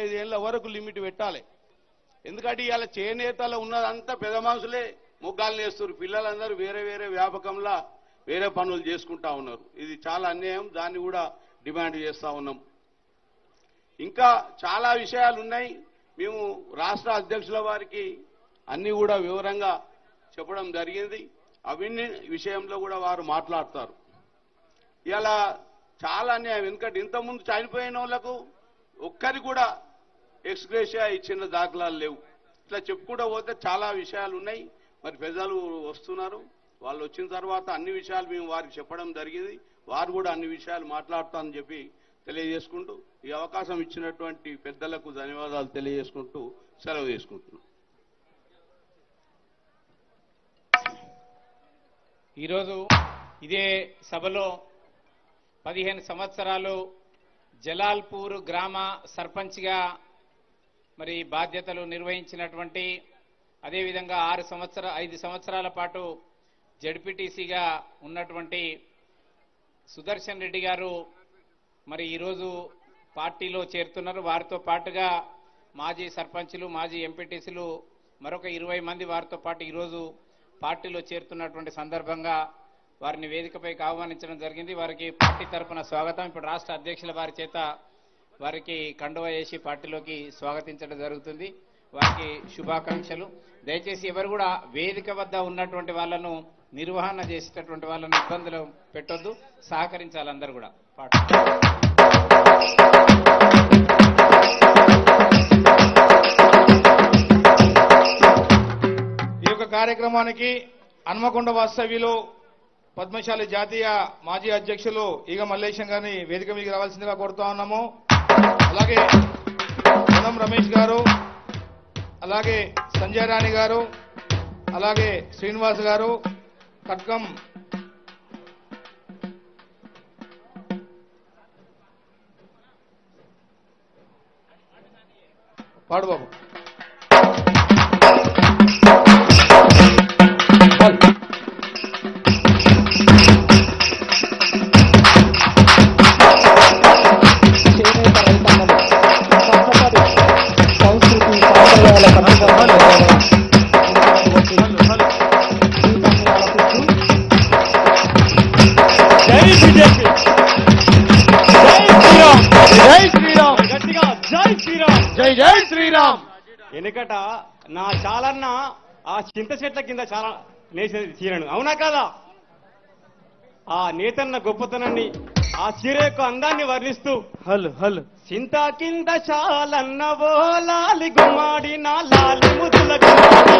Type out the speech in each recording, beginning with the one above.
ఐదు ఏళ్ళ వరకు లిమిట్ పెట్టాలి. ఎందుకంటే ఇవాళ చేనేతలో ఉన్నదంతా పెద్ద మనుషులే ముగ్గాలు నేస్తారు పిల్లలందరూ వేరే వేరే వ్యాపకంలా వేరే పనులు చేసుకుంటా ఉన్నారు. ఇది చాలా అన్యాయం. దాన్ని కూడా డిమాండ్ చేస్తా ఉన్నాం. ఇంకా చాలా విషయాలు ఉన్నాయి. మేము రాష్ట్ర అధ్యక్షుల వారికి అన్ని కూడా వివరంగా చెప్పడం జరిగింది. అవన్నీ విషయంలో కూడా వారు మాట్లాడతారు. ఇలా చాలా అన్యాయం. ఎందుకంటే ఇంతకుముందు చనిపోయిన వాళ్ళకు ఒక్కరి కూడా ఎక్స్గ్రేషియా ఇచ్చిన దాఖలాలు లేవు. ఇట్లా చెప్పుకుంటూ పోతే చాలా విషయాలు ఉన్నాయి. మరి ప్రజలు వస్తున్నారు. వాళ్ళు వచ్చిన తర్వాత అన్ని విషయాలు మేము వారికి చెప్పడం జరిగింది. వారు కూడా అన్ని విషయాలు మాట్లాడతామని చెప్పి తెలియజేసుకుంటూ ఈ అవకాశం ఇచ్చినటువంటి పెద్దలకు ధన్యవాదాలు తెలియజేసుకుంటూ సెలవు తీసుకుంటున్నాం. ఈరోజు ఇదే సభలో పదిహేను సంవత్సరాలు జలాల్పూర్ గ్రామ సర్పంచ్గా మరి బాధ్యతలు నిర్వహించినటువంటి అదేవిధంగా ఆరు సంవత్సర ఐదు సంవత్సరాల పాటు జడ్పీటీసీగా ఉన్నటువంటి సుదర్శన్ రెడ్డి గారు మరి ఈరోజు పార్టీలో చేరుతున్నారు. వారితో పాటుగా మాజీ సర్పంచ్లు మాజీ ఎంపీటీసీలు మరొక ఇరవై మంది వారితో పాటు ఈరోజు పార్టీలో చేరుతున్నటువంటి సందర్భంగా వారిని వేదికపైకి ఆహ్వానించడం జరిగింది. వారికి పార్టీ తరఫున స్వాగతం. ఇప్పుడు రాష్ట్ర అధ్యక్షుల వారి చేత వారికి కండువ వేసి పార్టీలోకి స్వాగతించడం జరుగుతుంది. వారికి శుభాకాంక్షలు. దయచేసి ఎవరు కూడా వేదిక వద్ద ఉన్నటువంటి వాళ్ళను నిర్వహణ చేసేటటువంటి వాళ్ళను ఇబ్బందులు పెట్టొద్దు. సహకరించాలి అందరు కూడా. పార్టీ ఈ యొక్క కార్యక్రమానికి హన్మకొండ వాస్తవ్యులు పద్మశాలి జాతీయ మాజీ అధ్యక్షులు ఈగ మల్లేశం గారిని వేదిక మీకు రావాల్సిందిగా కోరుతా ఉన్నాము. అలాగే పొన్నం రమేష్ గారు అలాగే సంజయ్ రాణి గారు అలాగే శ్రీనివాస్ గారు కట్కం పాడు బాబు. జై జై శ్రీరామ్ జై జై శ్రీరామ్ జై జై శ్రీరామ్ వెనుకట నా చాలన్న ఆ చింత చెట్ల కింద చాలా నేసేది చీరను. అవునా కదా? ఆ నేతన్న గొప్పతనాన్ని ఆ యొక్క అందాన్ని వర్ణిస్తూ హల్ హల్. చింత కింద చాలన్న ఓ లాలి గుమ్మాడి నా లాలి ముద్దుల గుమ్మాడి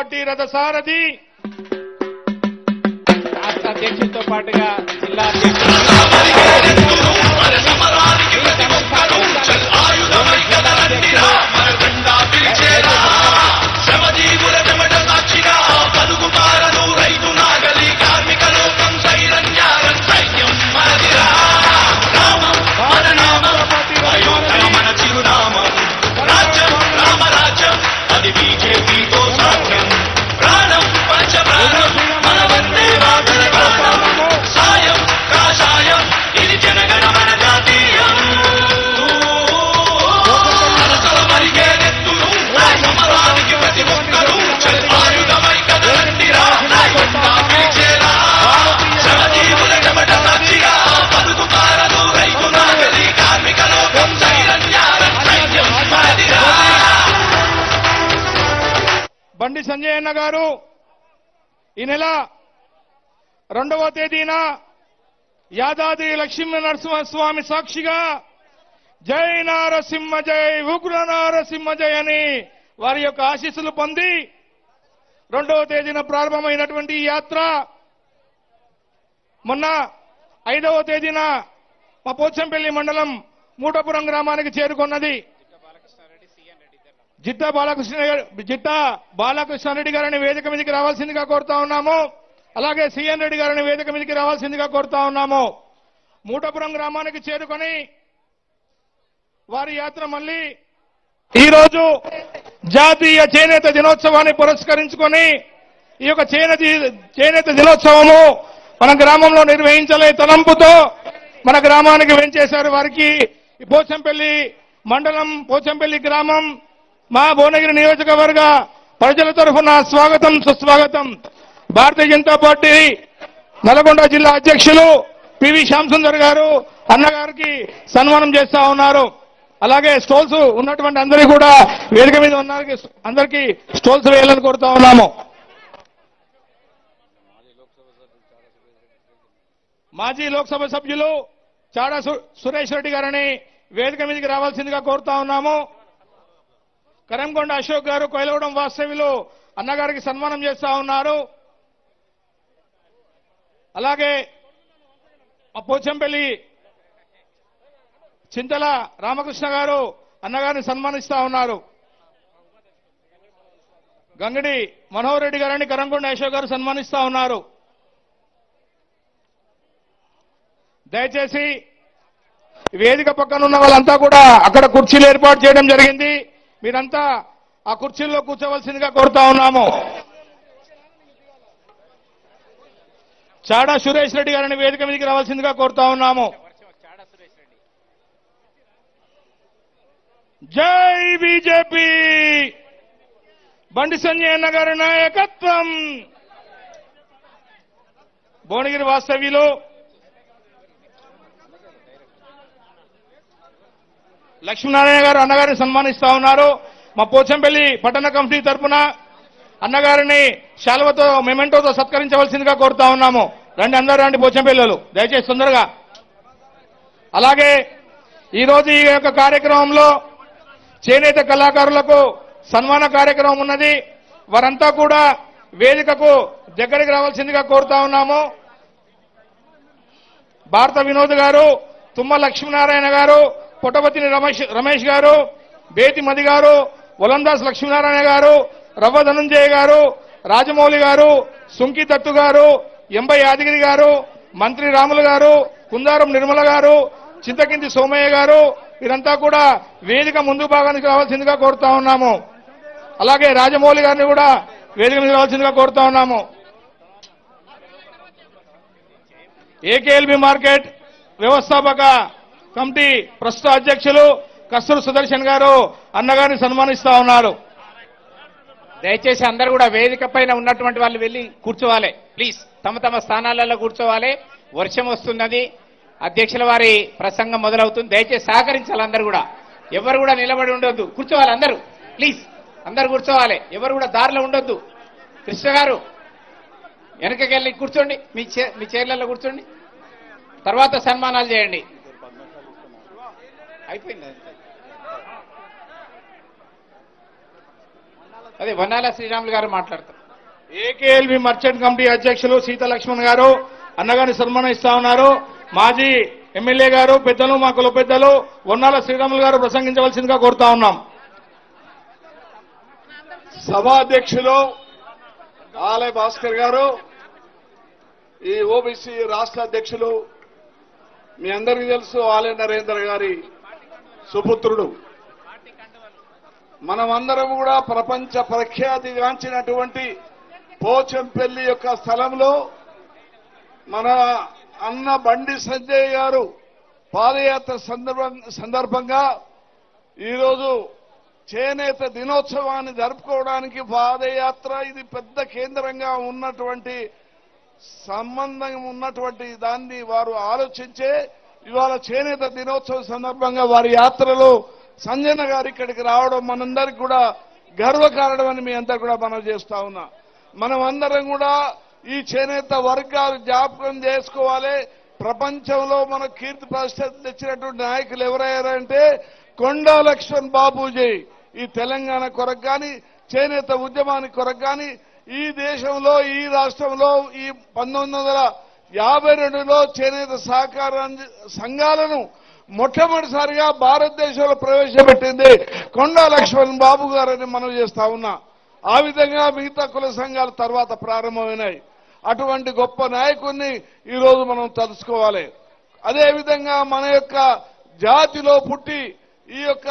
కాబట్టి రథసారథి రెండవ తేదీన యాదాద్రి లక్ష్మీ నరసింహస్వామి సాక్షిగా జై నారసింహ జై ఉగ్ర నారసింహ జయ అని వారి యొక్క ఆశీస్సులు పొంది రెండవ తేదీన ప్రారంభమైనటువంటి ఈ యాత్ర మొన్న ఐదవ తేదీన మా పోచంపల్లి మండలం మూటపురం గ్రామానికి చేరుకున్నది. జిట్టా బాలకృష్ణ జిట్టా బాలకృష్ణారెడ్డి గారిని వేదిక మీదకి రావాల్సిందిగా కోరుతా ఉన్నాము. అలాగే సిఎన్ రెడ్డి గారిని వేదిక మీదకి రావాల్సిందిగా కోరుతా ఉన్నాము. మూటపురం గ్రామానికి చేరుకొని వారి యాత్ర మళ్ళీ ఈరోజు జాతీయ చేనేత దినోత్సవాన్ని పురస్కరించుకొని ఈ యొక్క చేనేత చేనేత దినోత్సవము మన గ్రామంలో నిర్వహించలే తలంపుతో మన గ్రామానికి వెంచేశారు వారికి ఈ పోచంపల్లి మండలం పోచంపల్లి గ్రామం మా భువనగిరి నియోజకవర్గ ప్రజల తరఫున స్వాగతం సుస్వాగతం. భారతీయ జనతా పార్టీ నల్గొండ జిల్లా అధ్యక్షులు పివి శ్యామసుందర్ గారు అన్నగారికి సన్మానం చేస్తా ఉన్నారు. అలాగే స్టోల్స్ ఉన్నటువంటి అందరికీ కూడా వేదిక మీద ఉన్న అందరికీ స్టోల్స్ వేయాలని కోరుతా ఉన్నాము. మాజీ లోక్సభ సభ్యులు చాడా సు- సురేష్ రెడ్డి గారిని వేదిక మీదకి రావాల్సిందిగా కోరుతా ఉన్నాము. కరంకొండ అశోక్ గారు కొయలగూడెం వాస్తవ్యులు అన్నగారికి సన్మానం చేస్తా ఉన్నారు. అలాగే మా పోచంపల్లి చింతల రామకృష్ణ గారు అన్నగారిని సన్మానిస్తా ఉన్నారు. గంగడి మనోహర్ రెడ్డి గారిని కరంకొండ అశోక్ గారు సన్మానిస్తా ఉన్నారు. దయచేసి వేదిక పక్కన ఉన్న వాళ్ళంతా కూడా అక్కడ కుర్చీలు ఏర్పాటు చేయడం జరిగింది. మీరంతా ఆ కుర్చీల్లో కూర్చోవలసిందిగా కోరుతా ఉన్నాము. చాడా సురేష్ రెడ్డి గారిని వేదిక మీదకి రావాల్సిందిగా కోరుతా ఉన్నాము. జై బీజేపీ! బండి సంజయ్ అన్న గారి నాయకత్వం! భువనగిరి వాస్తవ్యులు లక్ష్మీనారాయణ గారు అన్నగారిని సన్మానిస్తా ఉన్నారు. మా పోచంపల్లి పట్టణ కమిటీ తరపున అన్నగారిని శాలువతో మెమెంటోతో సత్కరించవలసిందిగా కోరుతా ఉన్నాము. రండి అందరూ రండి పోచంపిల్లలు దయచేసి తొందరగా. అలాగే ఈరోజు ఈ యొక్క కార్యక్రమంలో చేనేత కళాకారులకు సన్మాన కార్యక్రమం ఉన్నది. వారంతా కూడా వేదికకు దగ్గరికి రావాల్సిందిగా కోరుతా ఉన్నాము. భారత వినోద్ గారు తుమ్మ లక్ష్మీనారాయణ గారు పుట్టపతిని రమేష్ రమేష్ గారు బేతి మది గారు ఒలందాస్ లక్ష్మీనారాయణ గారు రవ్వ ధనంజయ గారు రాజమౌళి గారు సుంకి దత్తు గారు ఎంబై యాదగిరి గారు మంత్రి రాములు గారు కుందారం నిర్మల గారు చింతకింది సోమయ్య గారు వీరంతా కూడా వేదిక ముందు భాగానికి రావాల్సిందిగా కోరుతా ఉన్నాము. అలాగే రాజమౌళి గారిని కూడా వేదిక మీద రావాల్సిందిగా కోరుతా ఉన్నాము. ఏకేఎల్బి మార్కెట్ వ్యవస్థాపక కమిటీ ప్రస్తుత అధ్యక్షులు కస్తూరు సుదర్శన్ గారు అన్నగారిని సన్మానిస్తా ఉన్నారు. దయచేసి అందరూ కూడా వేదిక పైన ఉన్నటువంటి వాళ్ళు వెళ్ళి కూర్చోవాలి. ప్లీజ్ తమ తమ స్థానాలలో కూర్చోవాలి. వర్షం వస్తున్నది. అధ్యక్షుల వారి ప్రసంగం మొదలవుతుంది. దయచేసి సహకరించాలి అందరూ కూడా. ఎవరు కూడా నిలబడి ఉండొద్దు. కూర్చోవాలి అందరూ. ప్లీజ్ అందరు కూర్చోవాలి. ఎవరు కూడా దారిలో ఉండొద్దు. కృష్ణ గారు వెనకకి వెళ్ళి కూర్చోండి. మీ చే మీ చైర్లలో కూర్చోండి. తర్వాత సన్మానాలు చేయండి. అయిపోయింది? అదే వనాల శ్రీరాములు గారు మాట్లాడతారు. ఏకేఎల్వి మర్చెంట్ కమిటీ అధ్యక్షులు సీత లక్ష్మణ్ గారు అన్నగారిని సన్మానిస్తా ఉన్నారు. మాజీ ఎమ్మెల్యే గారు పెద్దలు మా కుల పెద్దలు వన్నాల శ్రీరాములు గారు ప్రసంగించవలసిందిగా కోరుతా ఉన్నాం. సభాధ్యక్షులు ఆలయ భాస్కర్ గారు ఈ ఓబీసీ రాష్ట్ర అధ్యక్షులు మీ అందరికీ తెలుసు ఆలయ నరేందర్ గారి సుపుత్రుడు. మనమందరం కూడా ప్రపంచ ప్రఖ్యాతిగాంచినటువంటి పోచంపల్లి యొక్క స్థలంలో మన అన్న బండి సంజయ్ గారు పాదయాత్ర సందర్భం సందర్భంగా ఈరోజు చేనేత దినోత్సవాన్ని జరుపుకోవడానికి పాదయాత్ర ఇది పెద్ద కేంద్రంగా ఉన్నటువంటి సంబంధం ఉన్నటువంటి దాన్ని వారు ఆలోచించే ఇవాళ చేనేత దినోత్సవం సందర్భంగా వారి యాత్రలో సంజన గారు ఇక్కడికి రావడం మనందరికి కూడా గర్వకారణమని మీ అంతా కూడా మనం చేస్తా ఉన్నా. మనం అందరం కూడా ఈ చేనేత వర్గాలు జ్ఞాపకం చేసుకోవాలి. ప్రపంచంలో మన కీర్తి ప్రతిష్ట తెచ్చినటువంటి నాయకులు ఎవరయ్యారంటే కొండా లక్ష్మణ్ బాబూజీ ఈ తెలంగాణ కొరకు కానీ చేనేత ఉద్యమానికి కొరకు కానీ ఈ దేశంలో ఈ రాష్ట్రంలో ఈ పంతొమ్మిది వందల యాభై రెండులో చేనేత సహకార సంఘాలను మొట్టమొదటిసారిగా భారతదేశంలో ప్రవేశపెట్టింది కొండా లక్ష్మణ్ బాబు గారని మనం చేస్తా ఉన్నా. ఆ విధంగా మిగతా కుల సంఘాలు తర్వాత ప్రారంభమైనాయి. అటువంటి గొప్ప నాయకుడిని ఈరోజు మనం తలుసుకోవాలి అదేవిధంగా మన యొక్క జాతిలో పుట్టి ఈ యొక్క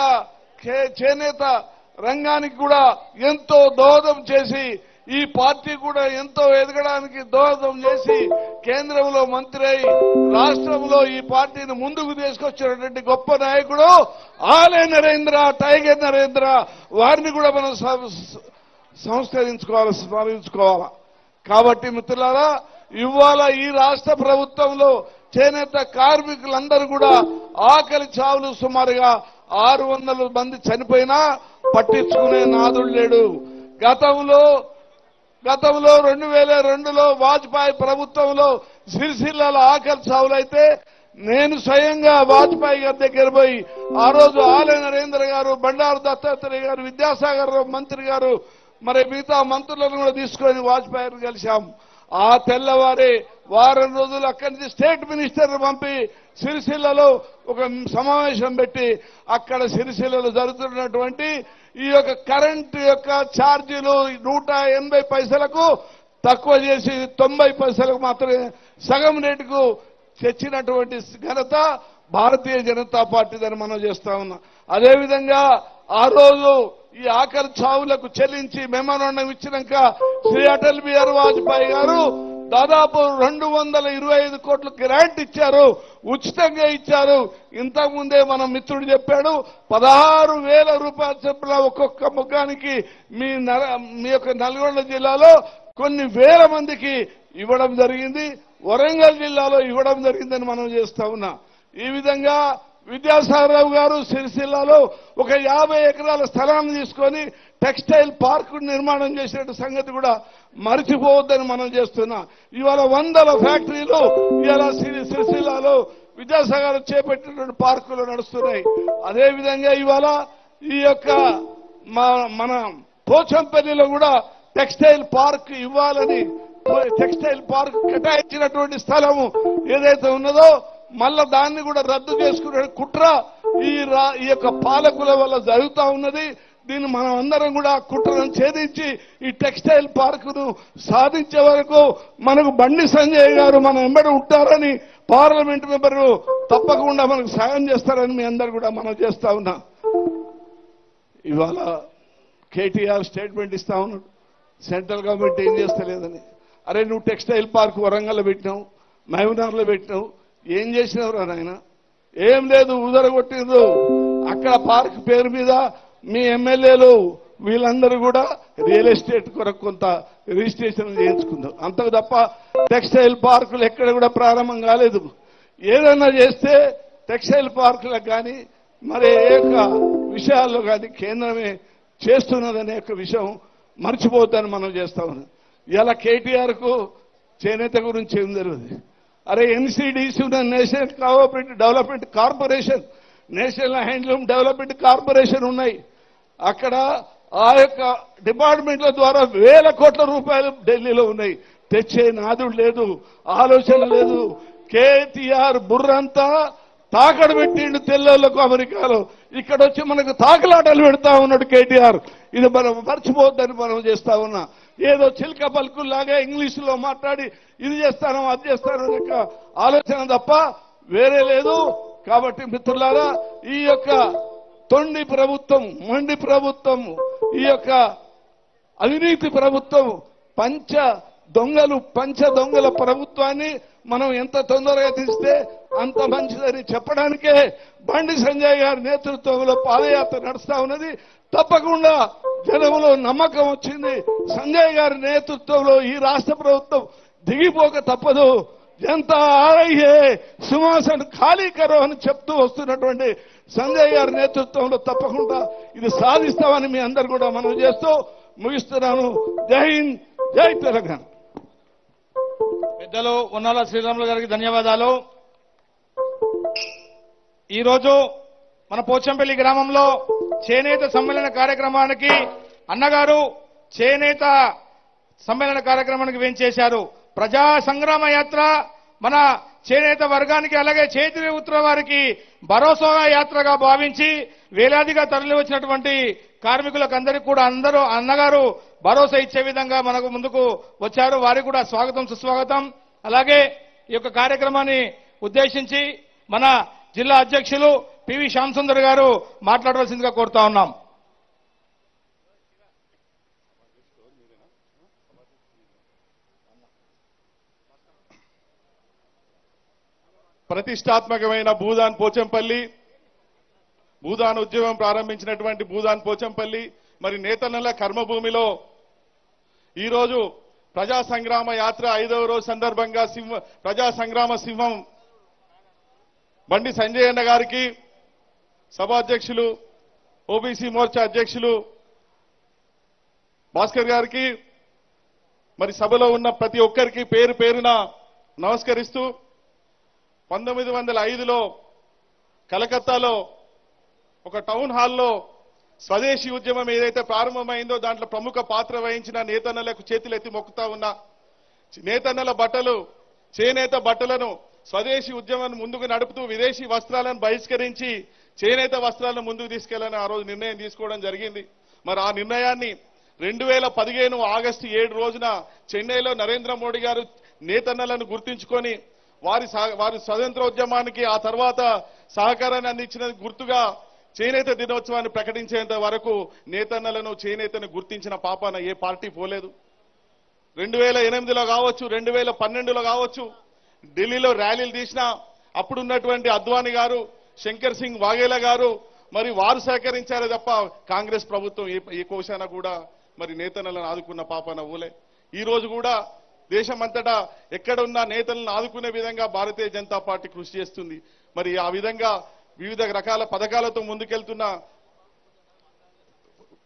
చేనేత రంగానికి కూడా ఎంతో దోహదం చేసి ఈ పార్టీ కూడా ఎంతో ఎదగడానికి దోహదం చేసి కేంద్రంలో మంత్రి అయి రాష్ట్రంలో ఈ పార్టీని ముందుకు తీసుకొచ్చినటువంటి గొప్ప నాయకుడు ఆలయ నరేంద్ర టైగర్ నరేంద్ర వారిని కూడా మనం సంస్కరించుకోవాలి స్మరించుకోవాలి. కాబట్టి మిత్రులారా ఇవాళ ఈ రాష్ట్ర ప్రభుత్వంలో చేనేత కార్మికులందరూ కూడా ఆకలి చావులు సుమారుగా ఆరు వందల మంది చనిపోయినా పట్టించుకునే నాదుడు లేడు. గతంలో గతంలో రెండు వేల రెండులో వాజ్పేయి ప్రభుత్వంలో సిరిసిల్లాల ఆకలి సావులైతే నేను స్వయంగా వాజ్పేయి గారి దగ్గర పోయి ఆ రోజు ఆలయ నరేంద్ర గారు బండారు దత్తాత్రేయ గారు విద్యాసాగర్ మంత్రి గారు మరి మిగతా మంత్రులను కూడా తీసుకొని వాజ్పేయిని కలిశాం. ఆ తెల్లవారే వారం రోజులు అక్కడి నుంచి స్టేట్ మినిస్టర్ పంపి సిరిసిల్లలో ఒక సమావేశం పెట్టి అక్కడ సిరిసిల్లలో జరుగుతున్నటువంటి ఈ యొక్క కరెంట్ యొక్క ఛార్జీలు నూట ఎనభై పైసలకు తక్కువ చేసి తొంభై పైసలకు మాత్రమే సగం రేటుకు తెచ్చినటువంటి ఘనత భారతీయ జనతా పార్టీదని మనం చేస్తా ఉన్నాం. అదేవిధంగా ఆ రోజు ఈ ఆఖరి చావులకు చెల్లించి మెమోరాండం ఇచ్చినాక శ్రీ అటల్ బిహారీ వాజ్పేయి గారు దాదాపు రెండు వందల ఇరవై ఐదు కోట్ల గ్రాంట్ ఇచ్చారు ఉచితంగా ఇచ్చారు. ఇంతకుముందే మన మిత్రుడు చెప్పాడు పదహారు వేల రూపాయల చొప్పున ఒక్కొక్క ముఖానికి మీ నర- మీ యొక్క నల్గొండ జిల్లాలో కొన్ని వేల మందికి ఇవ్వడం జరిగింది వరంగల్ జిల్లాలో ఇవ్వడం జరిగిందని మనం చేస్తా ఉన్నా. ఈ విధంగా విద్యాసాగరరావు గారు సిరిసిల్లాలో ఒక యాభై ఎకరాల స్థలాన్ని తీసుకొని టెక్స్టైల్ పార్క్ నిర్మాణం చేసిన సంగతి కూడా మరిచిపోవద్దని మనం చేస్తున్నాం. ఇవాళ వందల ఫ్యాక్టరీలు ఇవాళ సిరి- సిరిసిల్లాలో విద్యాసాగర్ చేపట్టినటువంటి పార్కులు నడుస్తున్నాయి. అదేవిధంగా ఇవాళ ఈ యొక్క మా- మన పోచంపల్లిలో కూడా టెక్స్టైల్ పార్క్ ఇవ్వాలని టెక్స్టైల్ పార్క్ కేటాయించినటువంటి స్థలము ఏదైతే ఉన్నదో మళ్ళా దాన్ని కూడా రద్దు చేసుకునే కుట్ర ఈ రా- ఈ యొక్క పాలకుల వల్ల జరుగుతా ఉన్నది. దీన్ని మనం అందరం కూడా కుట్రను ఛేదించి ఈ టెక్స్టైల్ పార్కును సాధించే వరకు మనకు బండి సంజయ్ గారు మన ఎంబడి ఉంటారని పార్లమెంట్ మెంబరు తప్పకుండా మనకు సాయం చేస్తారని మీ అందరు కూడా మనం చేస్తా ఉన్నా. ఇవాళ కేటీఆర్ స్టేట్మెంట్ ఇస్తా ఉన్నాడు. సెంట్రల్ గవర్నమెంట్ ఏం చేస్తలేదని. అరే నువ్వు టెక్స్టైల్ పార్క్ వరంగల్లో పెట్టినావు మహబూబ్నగర్లో పెట్టినావు ఏం చేసినావురా నాయన? ఏం లేదు ఉదరగొట్టిండ్రు. అక్కడ పార్క్ పేరు మీద మీ ఎమ్మెల్యేలు వీళ్ళందరూ కూడా రియల్ ఎస్టేట్ కొరకు కొంత రిజిస్ట్రేషన్ చేయించుకుందాం. అంతకు తప్ప టెక్స్టైల్ పార్కులు ఎక్కడ కూడా ప్రారంభం కాలేదు. ఏదైనా చేస్తే టెక్స్టైల్ పార్కులకు కానీ మరి ఏ యొక్క విషయాల్లో కానీ కేంద్రమే చేస్తున్నదనే యొక్క విషయం మర్చిపోద్దని మనం చేస్తా ఉన్నాం. ఇలా కేటీఆర్కు చేనేత గురించి ఏం తెలియదు. అరే NCDC national cooperative development corporation national handloom development corporation ఉన్నాయి. అక్కడ ఆ యొక్క డిపార్ట్మెంట్ల ద్వారా వేల కోట్ల రూపాయలు ఢిల్లీలో ఉన్నాయి. తెచ్చే నాదుడు లేదు ఆలోచన లేదు. కేటీఆర్ బుర్రంతా తాకడ పెట్టిండు తెల్లోళ్ళకు అమెరికాలో. ఇక్కడ వచ్చి మనకు తాకలాటలు పెడతా ఉన్నాడు కేటీఆర్. ఇది మనం మర్చిపోద్దని మనం చేస్తా ఉన్నా. ఏదో చిలక పలుకుల్లాగా ఇంగ్లీష్లో మాట్లాడి ఇది చేస్తాను అది చేస్తాను ఆలోచన తప్ప వేరే లేదు. కాబట్టి మిత్రులారా ఈ యొక్క తొండి ప్రభుత్వం మొండి ప్రభుత్వం ఈ యొక్క అవినీతి ప్రభుత్వం పంచ దొంగలు పంచ దొంగల ప్రభుత్వాన్ని మనం ఎంత తొందరగా తీస్తే అంత మంచిదని చెప్పడానికే బండి సంజయ్ గారి నేతృత్వంలో పాదయాత్ర నడుస్తా ఉన్నది. తప్పకుండా జనంలో నమ్మకం వచ్చింది. సంజయ్ గారి నేతృత్వంలో ఈ రాష్ట్ర ప్రభుత్వం దిగిపోక తప్పదు. ఎంత ఆరయ్యే సింహాసన్ ఖాళీ కరో అని చెప్తూ వస్తున్నటువంటి సంజయ్ గారి నేతృత్వంలో తప్పకుండా ఇది సాధిస్తామని మీ అందరు కూడా మనం చేస్తూ ముగిస్తున్నాను. జై హింద్ జై తెలంగాణ. పెద్దలు ఉన్నాల శ్రీరాములు గారికి ధన్యవాదాలు. ఈరోజు మన పోచంపల్లి గ్రామంలో చేనేత సమ్మేళన కార్యక్రమానికి అన్నగారు చేనేత సమ్మేళన కార్యక్రమానికి వేంచేశారు. ప్రజా సంగ్రామ యాత్ర మన చేనేత వర్గానికి అలాగే చేతి ఉత్తర వారికి భరోసా యాత్రగా భావించి వేలాదిగా తరలి వచ్చినటువంటి కార్మికులకు అందరికీ కూడా అందరూ అన్నగారు భరోసా ఇచ్చే విధంగా మనకు ముందుకు వచ్చారు. వారికి కూడా స్వాగతం సుస్వాగతం. అలాగే ఈ యొక్క కార్యక్రమాన్ని ఉద్దేశించి మన జిల్లా అధ్యక్షులు పివి శ్యామసుందర్ గారు మాట్లాడవలసిందిగా కోరుతా ఉన్నాం. ప్రతిష్టాత్మకమైన భూదాన్ పోచంపల్లి భూదాన్ ఉద్యమం ప్రారంభించినటువంటి భూదాన్ పోచంపల్లి మరి నేతన్నల కర్మభూమిలో ఈరోజు ప్రజా సంగ్రామ యాత్ర ఐదవ రోజు సందర్భంగా సింహ ప్రజా సంగ్రామ సింహం బండి సంజయ్ అన్న గారికి సభాధ్యక్షులు ఓబీసీ మోర్చా అధ్యక్షులు భాస్కర్ గారికి మరి సభలో ఉన్న ప్రతి ఒక్కరికి పేరు పేరున నమస్కరిస్తూ పంతొమ్మిది వందల ఐదులో కలకత్తాలో ఒక టౌన్ హాల్లో స్వదేశీ ఉద్యమం ఏదైతే ప్రారంభమైందో దాంట్లో ప్రముఖ పాత్ర వహించిన నేతన్నలకు చేతులెత్తి మొక్కుతా ఉన్నా నేతన్నల బట్టలు చేనేత బట్టలను స్వదేశీ ఉద్యమాన్ని ముందుకు నడుపుతూ విదేశీ వస్త్రాలను బహిష్కరించి చేనేత వస్త్రాలను ముందుకు తీసుకెళ్ళని ఆ రోజు నిర్ణయం తీసుకోవడం జరిగింది. మరి ఆ నిర్ణయాన్ని రెండు వేల పదిహేను ఆగస్టు ఏడు రోజున చెన్నైలో నరేంద్ర మోడీ గారు నేతన్నలను గుర్తించుకొని వారి సహ- వారి స్వతంత్రోద్యమానికి ఆ తర్వాత సహకారాన్ని అందించిన గుర్తుగా చేనేత దినోత్సవాన్ని ప్రకటించేంత వరకు నేతన్నలను చేనేతను గుర్తించిన పాపాన ఏ పార్టీ పోలేదు. రెండు వేల ఎనిమిదిలో కావచ్చు రెండు వేల పన్నెండులో కావచ్చు ఢిల్లీలో ర్యాలీలు తీసిన అప్పుడున్నటువంటి అద్వానీ గారు శంకర్ సింగ్ వాఘేలా గారు మరి వారు సహకరించారే తప్ప కాంగ్రెస్ ప్రభుత్వం ఏ ఏ కోశాన కూడా మరి నేతన్నలను ఆదుకున్న పాపన ఊలే. ఈ రోజు కూడా దేశమంతటా ఎక్కడున్న నేతలను ఆదుకునే విధంగా భారతీయ జనతా పార్టీ కృషి చేస్తుంది. మరి ఆ విధంగా వివిధ రకాల పథకాలతో ముందుకెళ్తున్న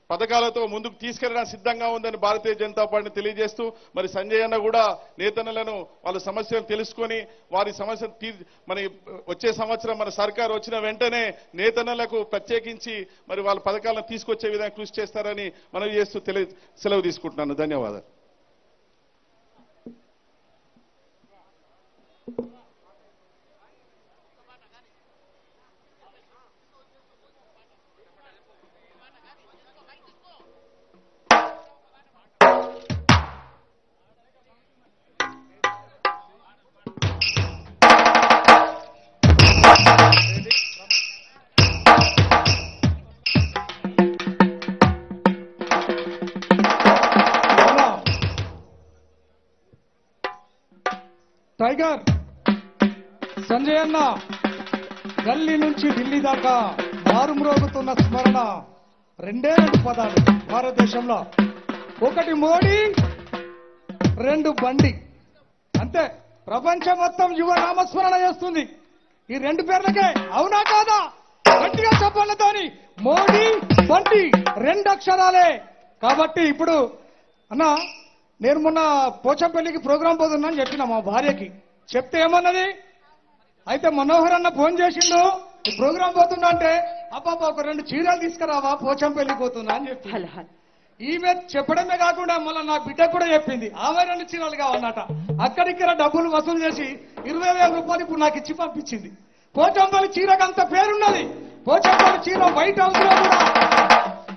పథకాలతో ముందుకు తీసుకెళ్ళడానికి సిద్ధంగా ఉందని భారతీయ జనతా పార్టీని తెలియజేస్తూ మరి సంజయ్ అన్న కూడా నేతన్నలను వాళ్ళ సమస్యలు తెలుసుకొని వారి సమస్య తీ మన వచ్చే సంవత్సరం మన సర్కార్ వచ్చిన వెంటనే నేతన్నలకు ప్రత్యేకించి మరి వాళ్ళ పథకాలను తీసుకొచ్చే విధంగా కృషి చేస్తారని మనవి చేస్తూ సెలవు తీసుకుంటున్నాను. ధన్యవాదాలు. టైగర్ సంజయ్ అన్న గల్లీ నుంచి ఢిల్లీ దాకా మారుమ్రోగుతున్న స్మరణ రెండే రెండు పదాలు భారతదేశంలో. ఒకటి మోడీ రెండు బండి. అంతే ప్రపంచం మొత్తం యువ నామస్మరణ చేస్తుంది. ఈ రెండు పేర్లకే అవునా కాదా? గట్టిగా చెప్పండి మోడీ బండి రెండు అక్షరాలే. కాబట్టి ఇప్పుడు అన్న నేను మొన్న పోచంపల్లికి ప్రోగ్రాం పోతున్నాను చెప్పిన మా భార్యకి. చెప్తే ఏమన్నది? అయితే మనోహర్ అన్న ఫోన్ చేసిండు ప్రోగ్రామ్ పోతున్నా అంటే అబ్బాబా ఒక రెండు చీరలు తీసుకురావా పోచంపల్లి పోతున్నా అని చెప్పి. ఈమె చెప్పడమే కాకుండా మళ్ళీ నా బిడ్డ కూడా చెప్పింది ఆమె రెండు చీరలు కావాలన్నట. అక్కడిక్కడ డబ్బులు వసూలు చేసి ఇరవై వేల రూపాయలు ఇప్పుడు నాకు ఇచ్చి పంపించింది. పోచంపల్లి చీరకు అంత పేరున్నది. పోచంపల్లి చీర వైట్ హౌస్లో కూడా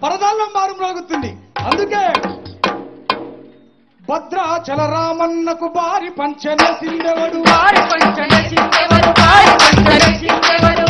పరదాల్లో మారు మ్రోగుతుంది అందుకే భద్రాచల రామన్నకు బారి పంచన సిందెవడు బారి పంచన సిందెవడు బారి పంచన సిందెవడు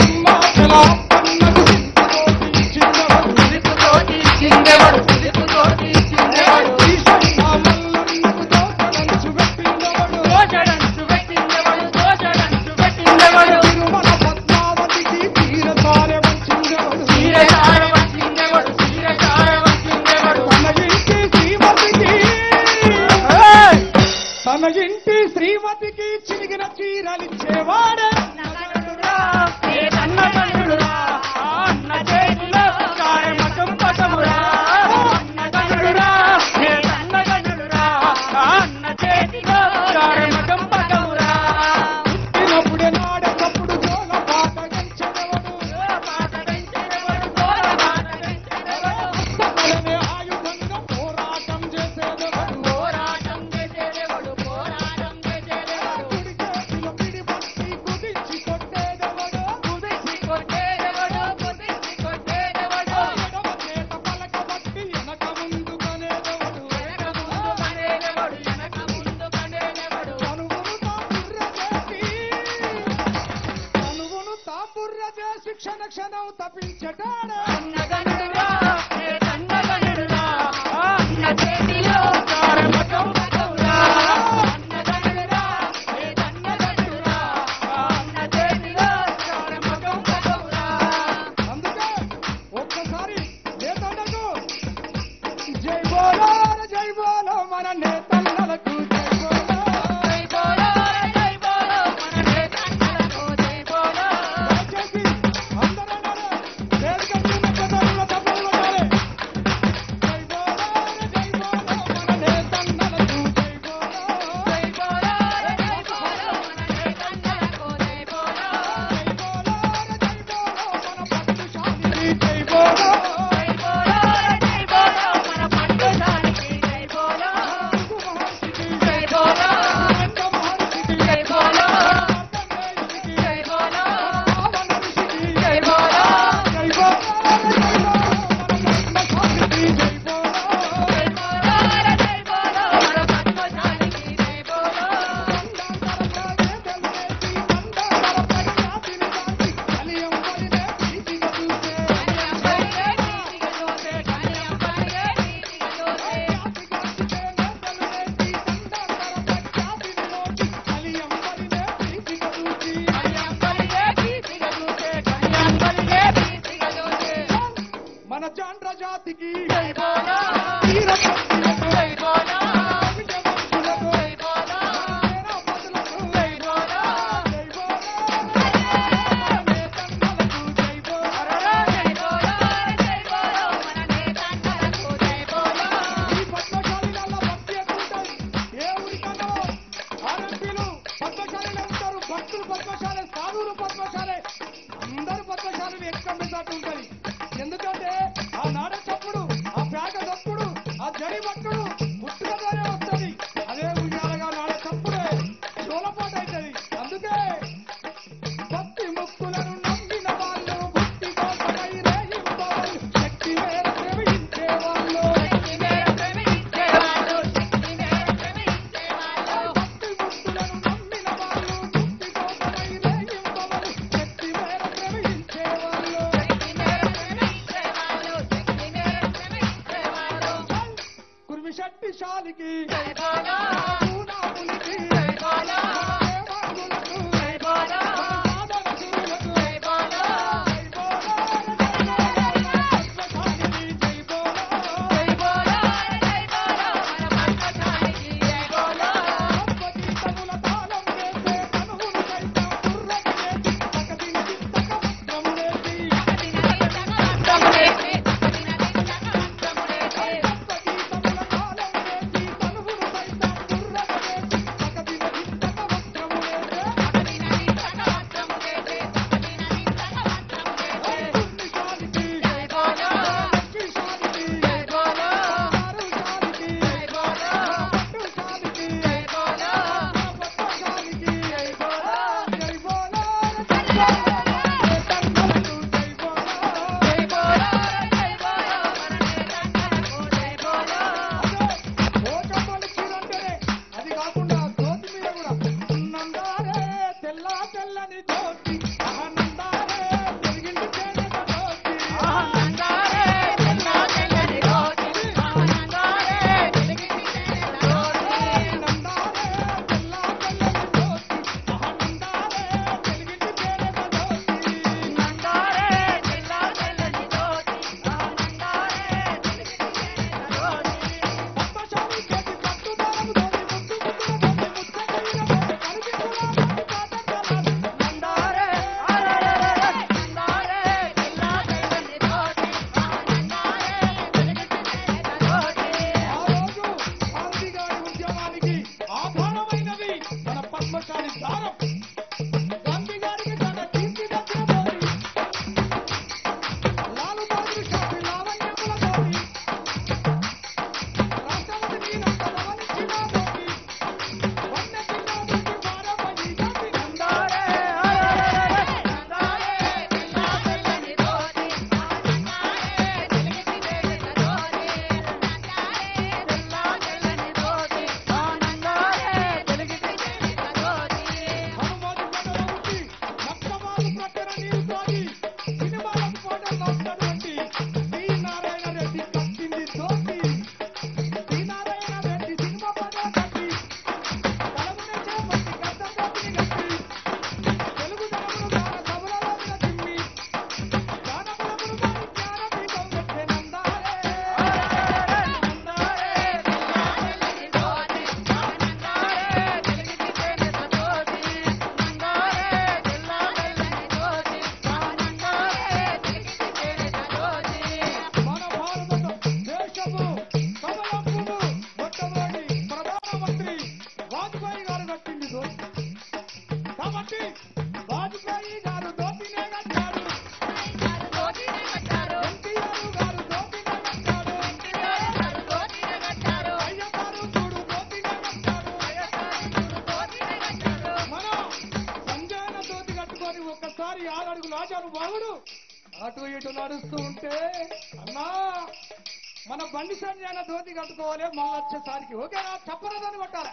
మన బండి సంజయన ధోతి కట్టుకోవాలి మళ్ళీ వచ్చేసరికి ఓకేనా చెప్పరాదని కొట్టాలి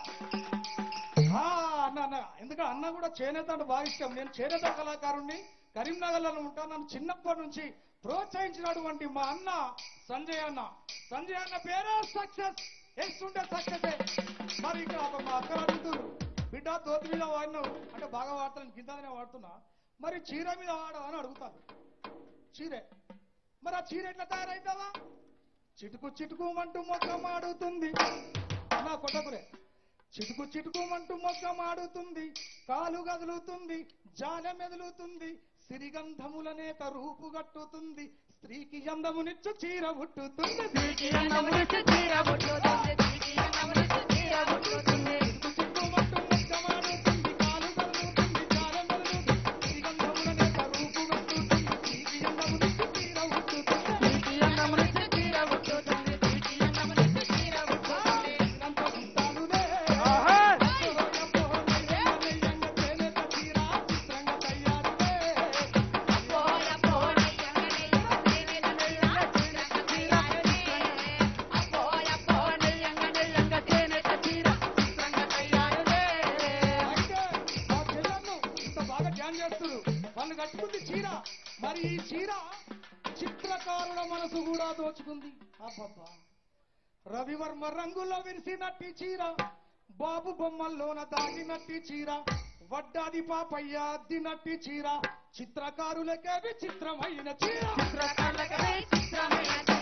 ఆ, అన్న అన్న ఎందుకంటే అన్న కూడా చేనేత అంటే బాగా ఇష్టం. నేను చేనేత కళాకారుణ్ణి కరీంనగర్లో ఉంటాను. నన్ను చిన్నప్పటి నుంచి ప్రోత్సహించినటువంటి మా అన్న సంజయ్ అన్న. సంజయ్ అన్న పేరే సక్సెస్. ఎస్తుంటే సక్సెస్. మరి ఇక్కడ ఒక మా అక్క అడుగుతున్నారు. బిడ్డ తోతి మీద వాడినావు అంటే బాగా వాడతాను గింతనే వాడుతున్నా. మరి చీర మీద వాడవని అడుగుతారు. అడుగుతాను చీరే. మరి ఆ చీర ఎట్లా తయారైతావా? చిటుకు చిటుకుమంటూ మొక్క మాడుతుంది నా కొట్టకురే చిటుకు చిటుకుమంటూ మొక్క మాడుతుంది కాలు గదులుతుంది జాల మెదులుతుంది సిరిగంధములనేత రూపుగట్టుతుంది స్త్రీకి అందమునిచ్చు చీర పుట్టుతుంది చిటుకు అబ్బబ్బా రవివర్మ రంగులో విరిసినట్టి చీర బాబు బొమ్మల్లోన దాగినట్టి చీర వడ్డాది పాపయ్య అద్దినట్టి చీర చిత్రకారులకే విచిత్రమైన చీర. రవివర్మ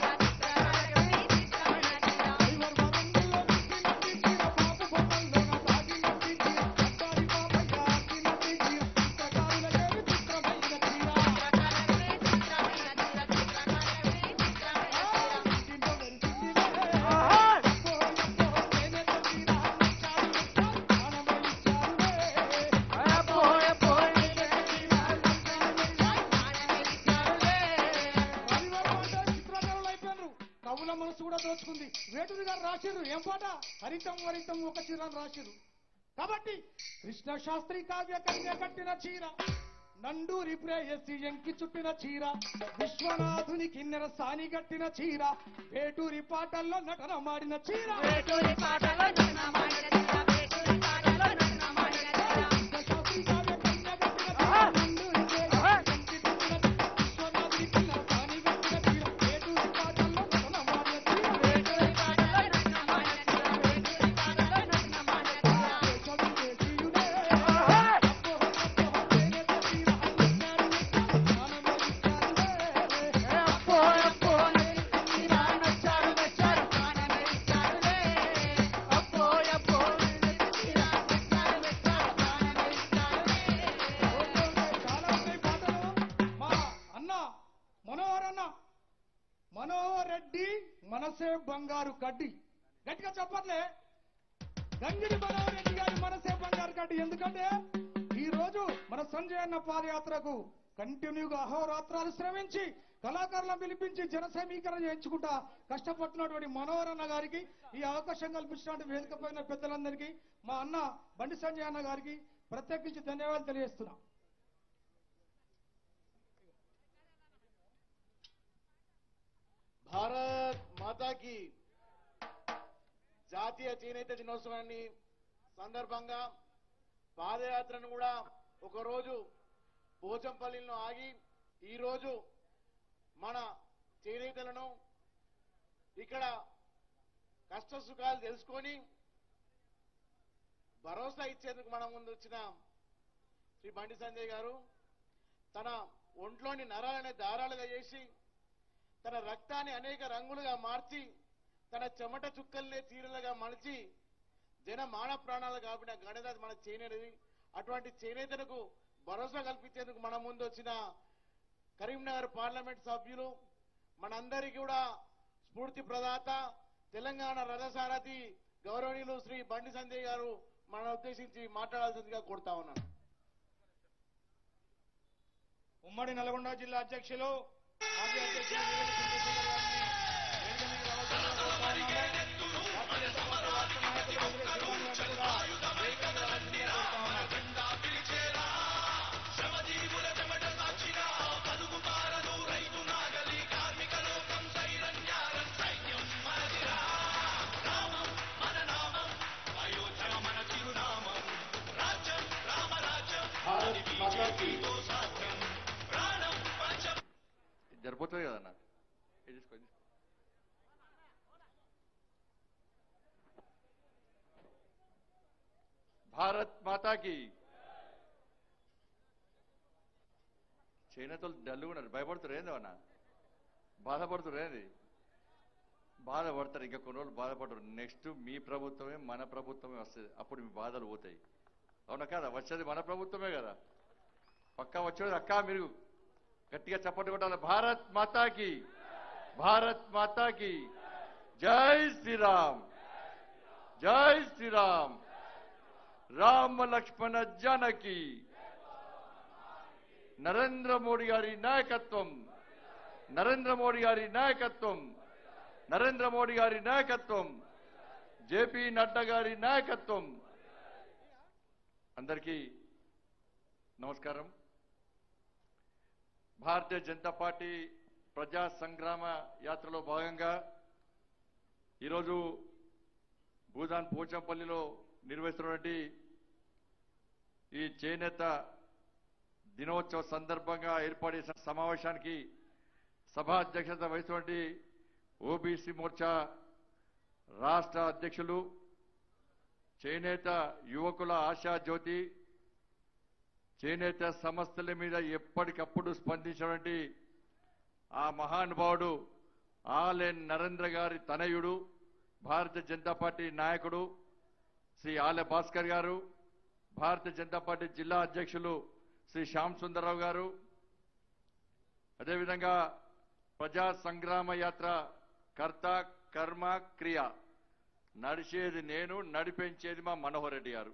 హరితం వరితం ఒక చీరను అని రాశారు కాబట్టి కృష్ణ శాస్త్రి కావ్య కన్య కట్టిన చీర నండూరి ప్రేయసి ఎంకి చుట్టిన చీర విశ్వనాథుని కిన్నెర సాని కట్టిన చీర వేటూరి పాటల్లో నటన మాడిన చీర. పాటలో నటన మాడిన చీర. బంగారు కడ్డి గట్టిగా చెప్పట్లే. గంగిడి మనోహర్ గారి మనసే బంగారు కడ్డి ఎందుకంటే ఈ రోజు మన సంజయ్ అన్న పాదయాత్రకు కంటిన్యూగా అహోరాత్రాలు శ్రమించి కళాకారులను పిలిపించి జన సమీకరణ చేయించుకుంటా కష్టపడుతున్నటువంటి మనోహర్ అన్న గారికి ఈ అవకాశం కల్పించినటువంటి వేదిక పోయిన పెద్దలందరికీ మా అన్న బండి సంజయ్ అన్న గారికి ప్రత్యేకించి ధన్యవాదాలు తెలియజేస్తున్నా. భారత్ మాతాకి జాతీయ చేనేత దినోత్సవాన్ని సందర్భంగా పాదయాత్రను కూడా ఒకరోజు పోచంపల్లిలో ఆగి ఈరోజు మన చేనేతలను ఇక్కడ కష్ట సుఖాలు తెలుసుకొని భరోసా ఇచ్చేందుకు మన ముందు వచ్చిన శ్రీ బండి సంజయ్ గారు తన ఒంట్లోని నరాలనే దారాలుగా చేసి తన రక్తాన్ని అనేక రంగులుగా మార్చి తన చెమట చుక్కల్నే చీరలుగా మలిచి జన మాన ప్రాణాలు కాపిన గణిత మన చేనేతది అటువంటి చేనేతలకు భరోసా కల్పించేందుకు మన ముందు వచ్చిన కరీంనగర్ పార్లమెంట్ సభ్యులు మనందరికీ కూడా స్ఫూర్తి ప్రదాత తెలంగాణ రథసారథి గౌరవనీయులు శ్రీ బండి సంజయ్ గారు మన ఉద్దేశించి మాట్లాడాల్సిందిగా కోరుతా ఉన్నాను. ఉమ్మడి నల్గొండ జిల్లా అధ్యక్షులు మాజీ అధ్యక్షులు సరిపోతుంది కదన్నా తీసుకో భారత్ మాతాకి చైనాతో డల్లుగున్నారు బాధపడుతున్నారు ఏంది బాధపడతారు ఇంకా కొన్ని రోజులు బాధపడరు నెక్స్ట్ మీ ప్రభుత్వమే మన ప్రభుత్వమే వస్తుంది. అప్పుడు మీ బాధలు పోతాయి. అవునా కదా? వచ్చేది మన ప్రభుత్వమే కదా. పక్కా వచ్చేది అక్కా మీరు. గట్టిగా చప్పట్లు కొట్టాలి. భారత్ మాతాకి భారత్ మాతాకి. జై శ్రీరామ్. జై శ్రీరామ్. రామ లక్ష్మణ జానకి. నరేంద్ర మోడీ గారి నాయకత్వం. నరేంద్ర మోడీ గారి నాయకత్వం. నరేంద్ర మోడీ గారి నాయకత్వం. జేపీ నడ్డా గారి నాయకత్వం. అందరికీ నమస్కారం. భారతీయ జనతా పార్టీ ప్రజా సంగ్రామ యాత్రలో భాగంగా ఈరోజు భూదాన్ పోచంపల్లిలో నిర్వహిస్తున్నటువంటి ఈ చేనేత దినోత్సవ సందర్భంగా ఏర్పాటు చేసిన సమావేశానికి సభా అధ్యక్షత వహిస్తున్నటువంటి ఓబీసీ మోర్చా రాష్ట్ర అధ్యక్షులు చేనేత యువకుల ఆశా జ్యోతి చేనేత సమస్యల మీద ఎప్పటికప్పుడు స్పందించినటువంటి ఆ మహానుభావుడు ఆలెన్ నరేంద్ర గారి తనయుడు భారతీయ జనతా పార్టీ నాయకుడు శ్రీ ఆలె భాస్కర్ గారు భారతీయ జనతా పార్టీ జిల్లా అధ్యక్షులు శ్రీ శ్యామ్ సుందరరావు గారు. అదేవిధంగా ప్రజా సంగ్రామ యాత్ర కర్త కర్మ క్రియ నడిచేది నేను నడిపించేది మా మనోహర్ రెడ్డి గారు.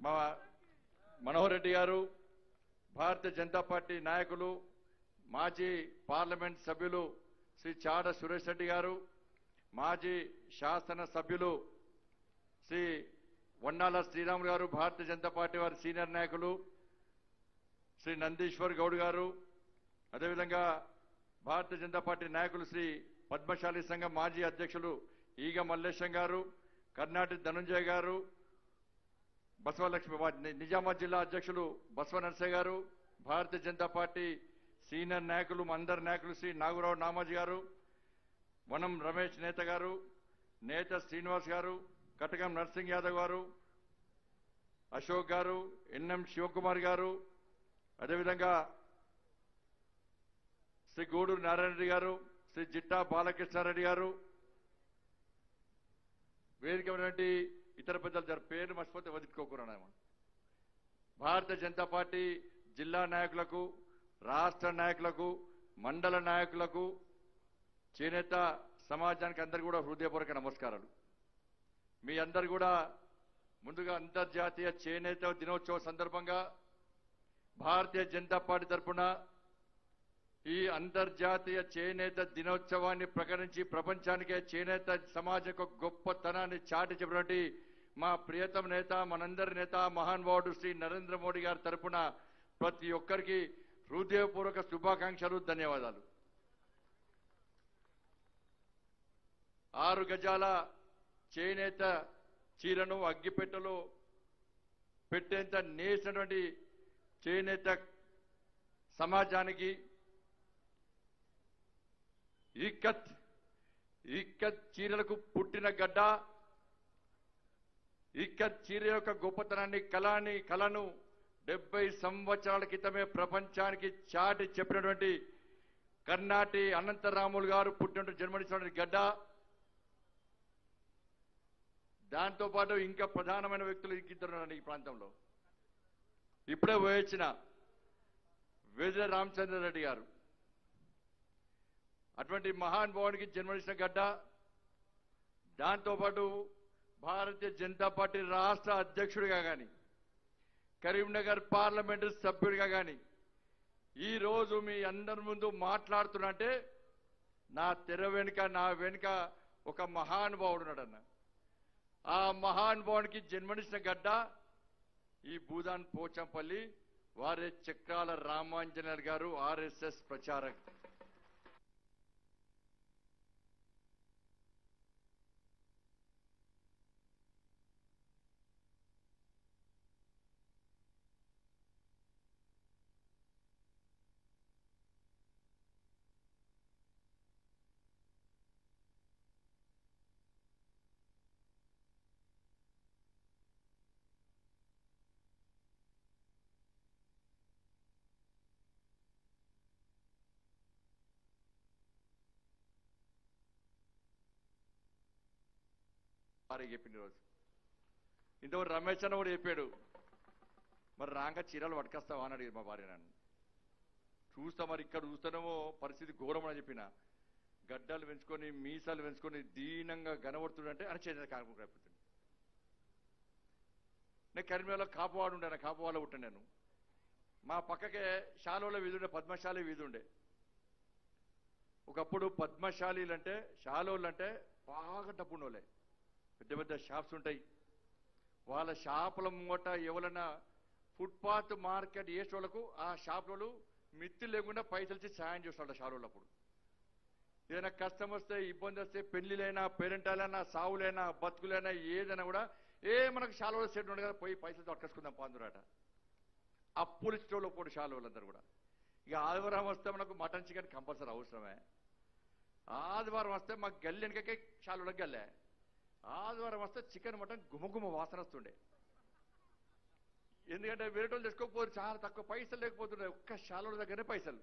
మా మనోహర్ రెడ్డి గారు భారతీయ జనతా పార్టీ నాయకులు మాజీ పార్లమెంట్ సభ్యులు శ్రీ చాడ సురేష్ రెడ్డి గారు మాజీ శాసన సభ్యులు శ్రీ వన్నాల శ్రీరాములు గారు భారతీయ జనతా పార్టీ వారి సీనియర్ నాయకులు శ్రీ నందీశ్వర్ గౌడ్ గారు అదేవిధంగా భారతీయ జనతా పార్టీ నాయకులు శ్రీ పద్మశాలి సంఘం మాజీ అధ్యక్షులు ఈగ మల్లేశం గారు కర్ణాటి ధనుంజయ్ గారు బసవలక్ష్మి వా- నిజామాబాద్ జిల్లా అధ్యక్షులు బసవ నర్సయ్య గారు భారతీయ జనతా పార్టీ సీనియర్ నాయకులు అందరి నాయకులు శ్రీ నాగరావు నామాజీ గారు వనం రమేష్ నేత గారు నేత శ్రీనివాస్ గారు కటకం నర్సింగ్ యాదవ్ గారు అశోక్ గారు ఎన్ఎం శివకుమార్ గారు అదేవిధంగా శ్రీ గూడూరు నారాయణ రెడ్డి గారు శ్రీ జిట్టా బాలకృష్ణారెడ్డి గారు వేదిక ఇతర పెద్దలు జర పేరు మర్చిపోతే వదులుకోకున్నాను భారతీయ జనతా పార్టీ జిల్లా నాయకులకు రాష్ట్ర నాయకులకు మండల నాయకులకు చేనేత సమాజానికి అందరు కూడా హృదయపూర్వక నమస్కారాలు. మీ అందరు కూడా ముందుగా అంతర్జాతీయ చేనేత దినోత్సవ సందర్భంగా భారతీయ జనతా పార్టీ తరఫున ఈ అంతర్జాతీయ చేనేత దినోత్సవాన్ని ప్రకటించి ప్రపంచానికే చేనేత సమాజం గొప్పతనాన్ని చాటి చెప్పినటువంటి మా ప్రియతమ నేత మనందరి నేత మహానుభావుడు శ్రీ నరేంద్ర మోడీ గారి తరపున ప్రతి ఒక్కరికి హృదయపూర్వక శుభాకాంక్షలు ధన్యవాదాలు. ఆరు గజాల చేనేత చీరను అగ్గిపెట్టెలో పెట్టేంత నేసినటువంటి చేనేత సమాజానికి ఇక్కత్ ఇక్కత్ చీరలకు పుట్టిన గడ్డ ఇక్కడ చీర యొక్క గొప్పతనాన్ని కళాని కళను డెబ్బై సంవత్సరాల క్రితమే ప్రపంచానికి చాటి చెప్పినటువంటి కర్ణాటి అనంతరాములు గారు పుట్టినటువంటి జన్మనిచ్చినటువంటి గడ్డ. దాంతోపాటు ఇంకా ప్రధానమైన వ్యక్తులు ఇంకిద్దరు ఈ ప్రాంతంలో. ఇప్పుడే పోయొచ్చిన రామచంద్ర రామచంద్రారెడ్డి గారు. అటువంటి మహాన్ మహానుభావునికి జన్మనిచ్చిన గడ్డ. దాంతోపాటు భారతీయ జనతా పార్టీ రాష్ట్ర అధ్యక్షుడిగా కానీ కరీంనగర్ పార్లమెంటు సభ్యుడిగా కానీ ఈరోజు మీ అందరి ముందు మాట్లాడుతున్నంటే నా తెర వెనుక నా వెనుక ఒక మహానుభావుడు ఉన్నాడన్న. ఆ మహానుభావునికి జన్మనిచ్చిన గడ్డ ఈ భూదాన్ పోచంపల్లి వారే చక్రాల రామాంజనేయులు గారు ఆర్ఎస్ఎస్ ప్రచారక్. వారికి చెప్పింది రోజు. ఇంతవరకు రమేష్ అన్న కూడా చెప్పాడు మరి రాంగ చీరలు పట్టుకొస్తావా? అని అడిగింది మా భార్య నన్ను. చూస్తా మరి ఇక్కడ చూస్తానేమో పరిస్థితి ఘోరం అని చెప్పిన. గడ్డలు పెంచుకొని మీసాలు పెంచుకొని దీనంగా గనబడుతుండంటే అని చేసిన కార్మికుడు అయిపోతుంది నేను కరీంనగర్లో కాపువాడు ఉండే కాపువాడలో ఉంటాను నేను. మా పక్కకే శాలలో వీధి ఉండే పద్మశాలి వీధి ఉండే. ఒకప్పుడు పద్మశాలీలు అంటే శాలోళ్ళు అంటే బాగా డబ్బున్నోళ్ళే. పెద్ద పెద్ద షాప్స్ ఉంటాయి. వాళ్ళ షాపుల ముంగట ఎవరైనా ఫుట్పాత్ మార్కెట్ వేసేవాళ్ళకు ఆ షాపులలో మిత్తి లేకుండా పైసలు ఇచ్చి సాయం చేస్తాడు షారోళ్ళు అప్పుడు ఏదైనా కష్టం వస్తే ఇబ్బంది వస్తే పెళ్ళిలైనా పేరెంటాలైనా సావులైనా బతుకులైనా ఏదైనా కూడా ఏ మనకు షాలువల సెట్ ఉండదు కదా పోయి పైసలు తొక్కసుకుందాం పాందురాట అప్పులు ఇచ్చేవాళ్ళు పోడు షాలువలందరూ కూడా. ఇక ఆదివారం వస్తే మనకు మటన్ చికెన్ కంపల్సరీ అవసరమే. ఆదివారం వస్తే మాకు గల్లెనకే షాలువలకు గల్లే. ఆదివారం వస్తే చికెన్ మటన్ గుమగుమ వాసన వస్తుండే. ఎందుకంటే వేరేటోళ్ళు తెచ్చుకోకపోతే చాలా తక్కువ పైసలు లేకపోతున్నాయి ఒక్క శాలలో దగ్గరనే పైసలు.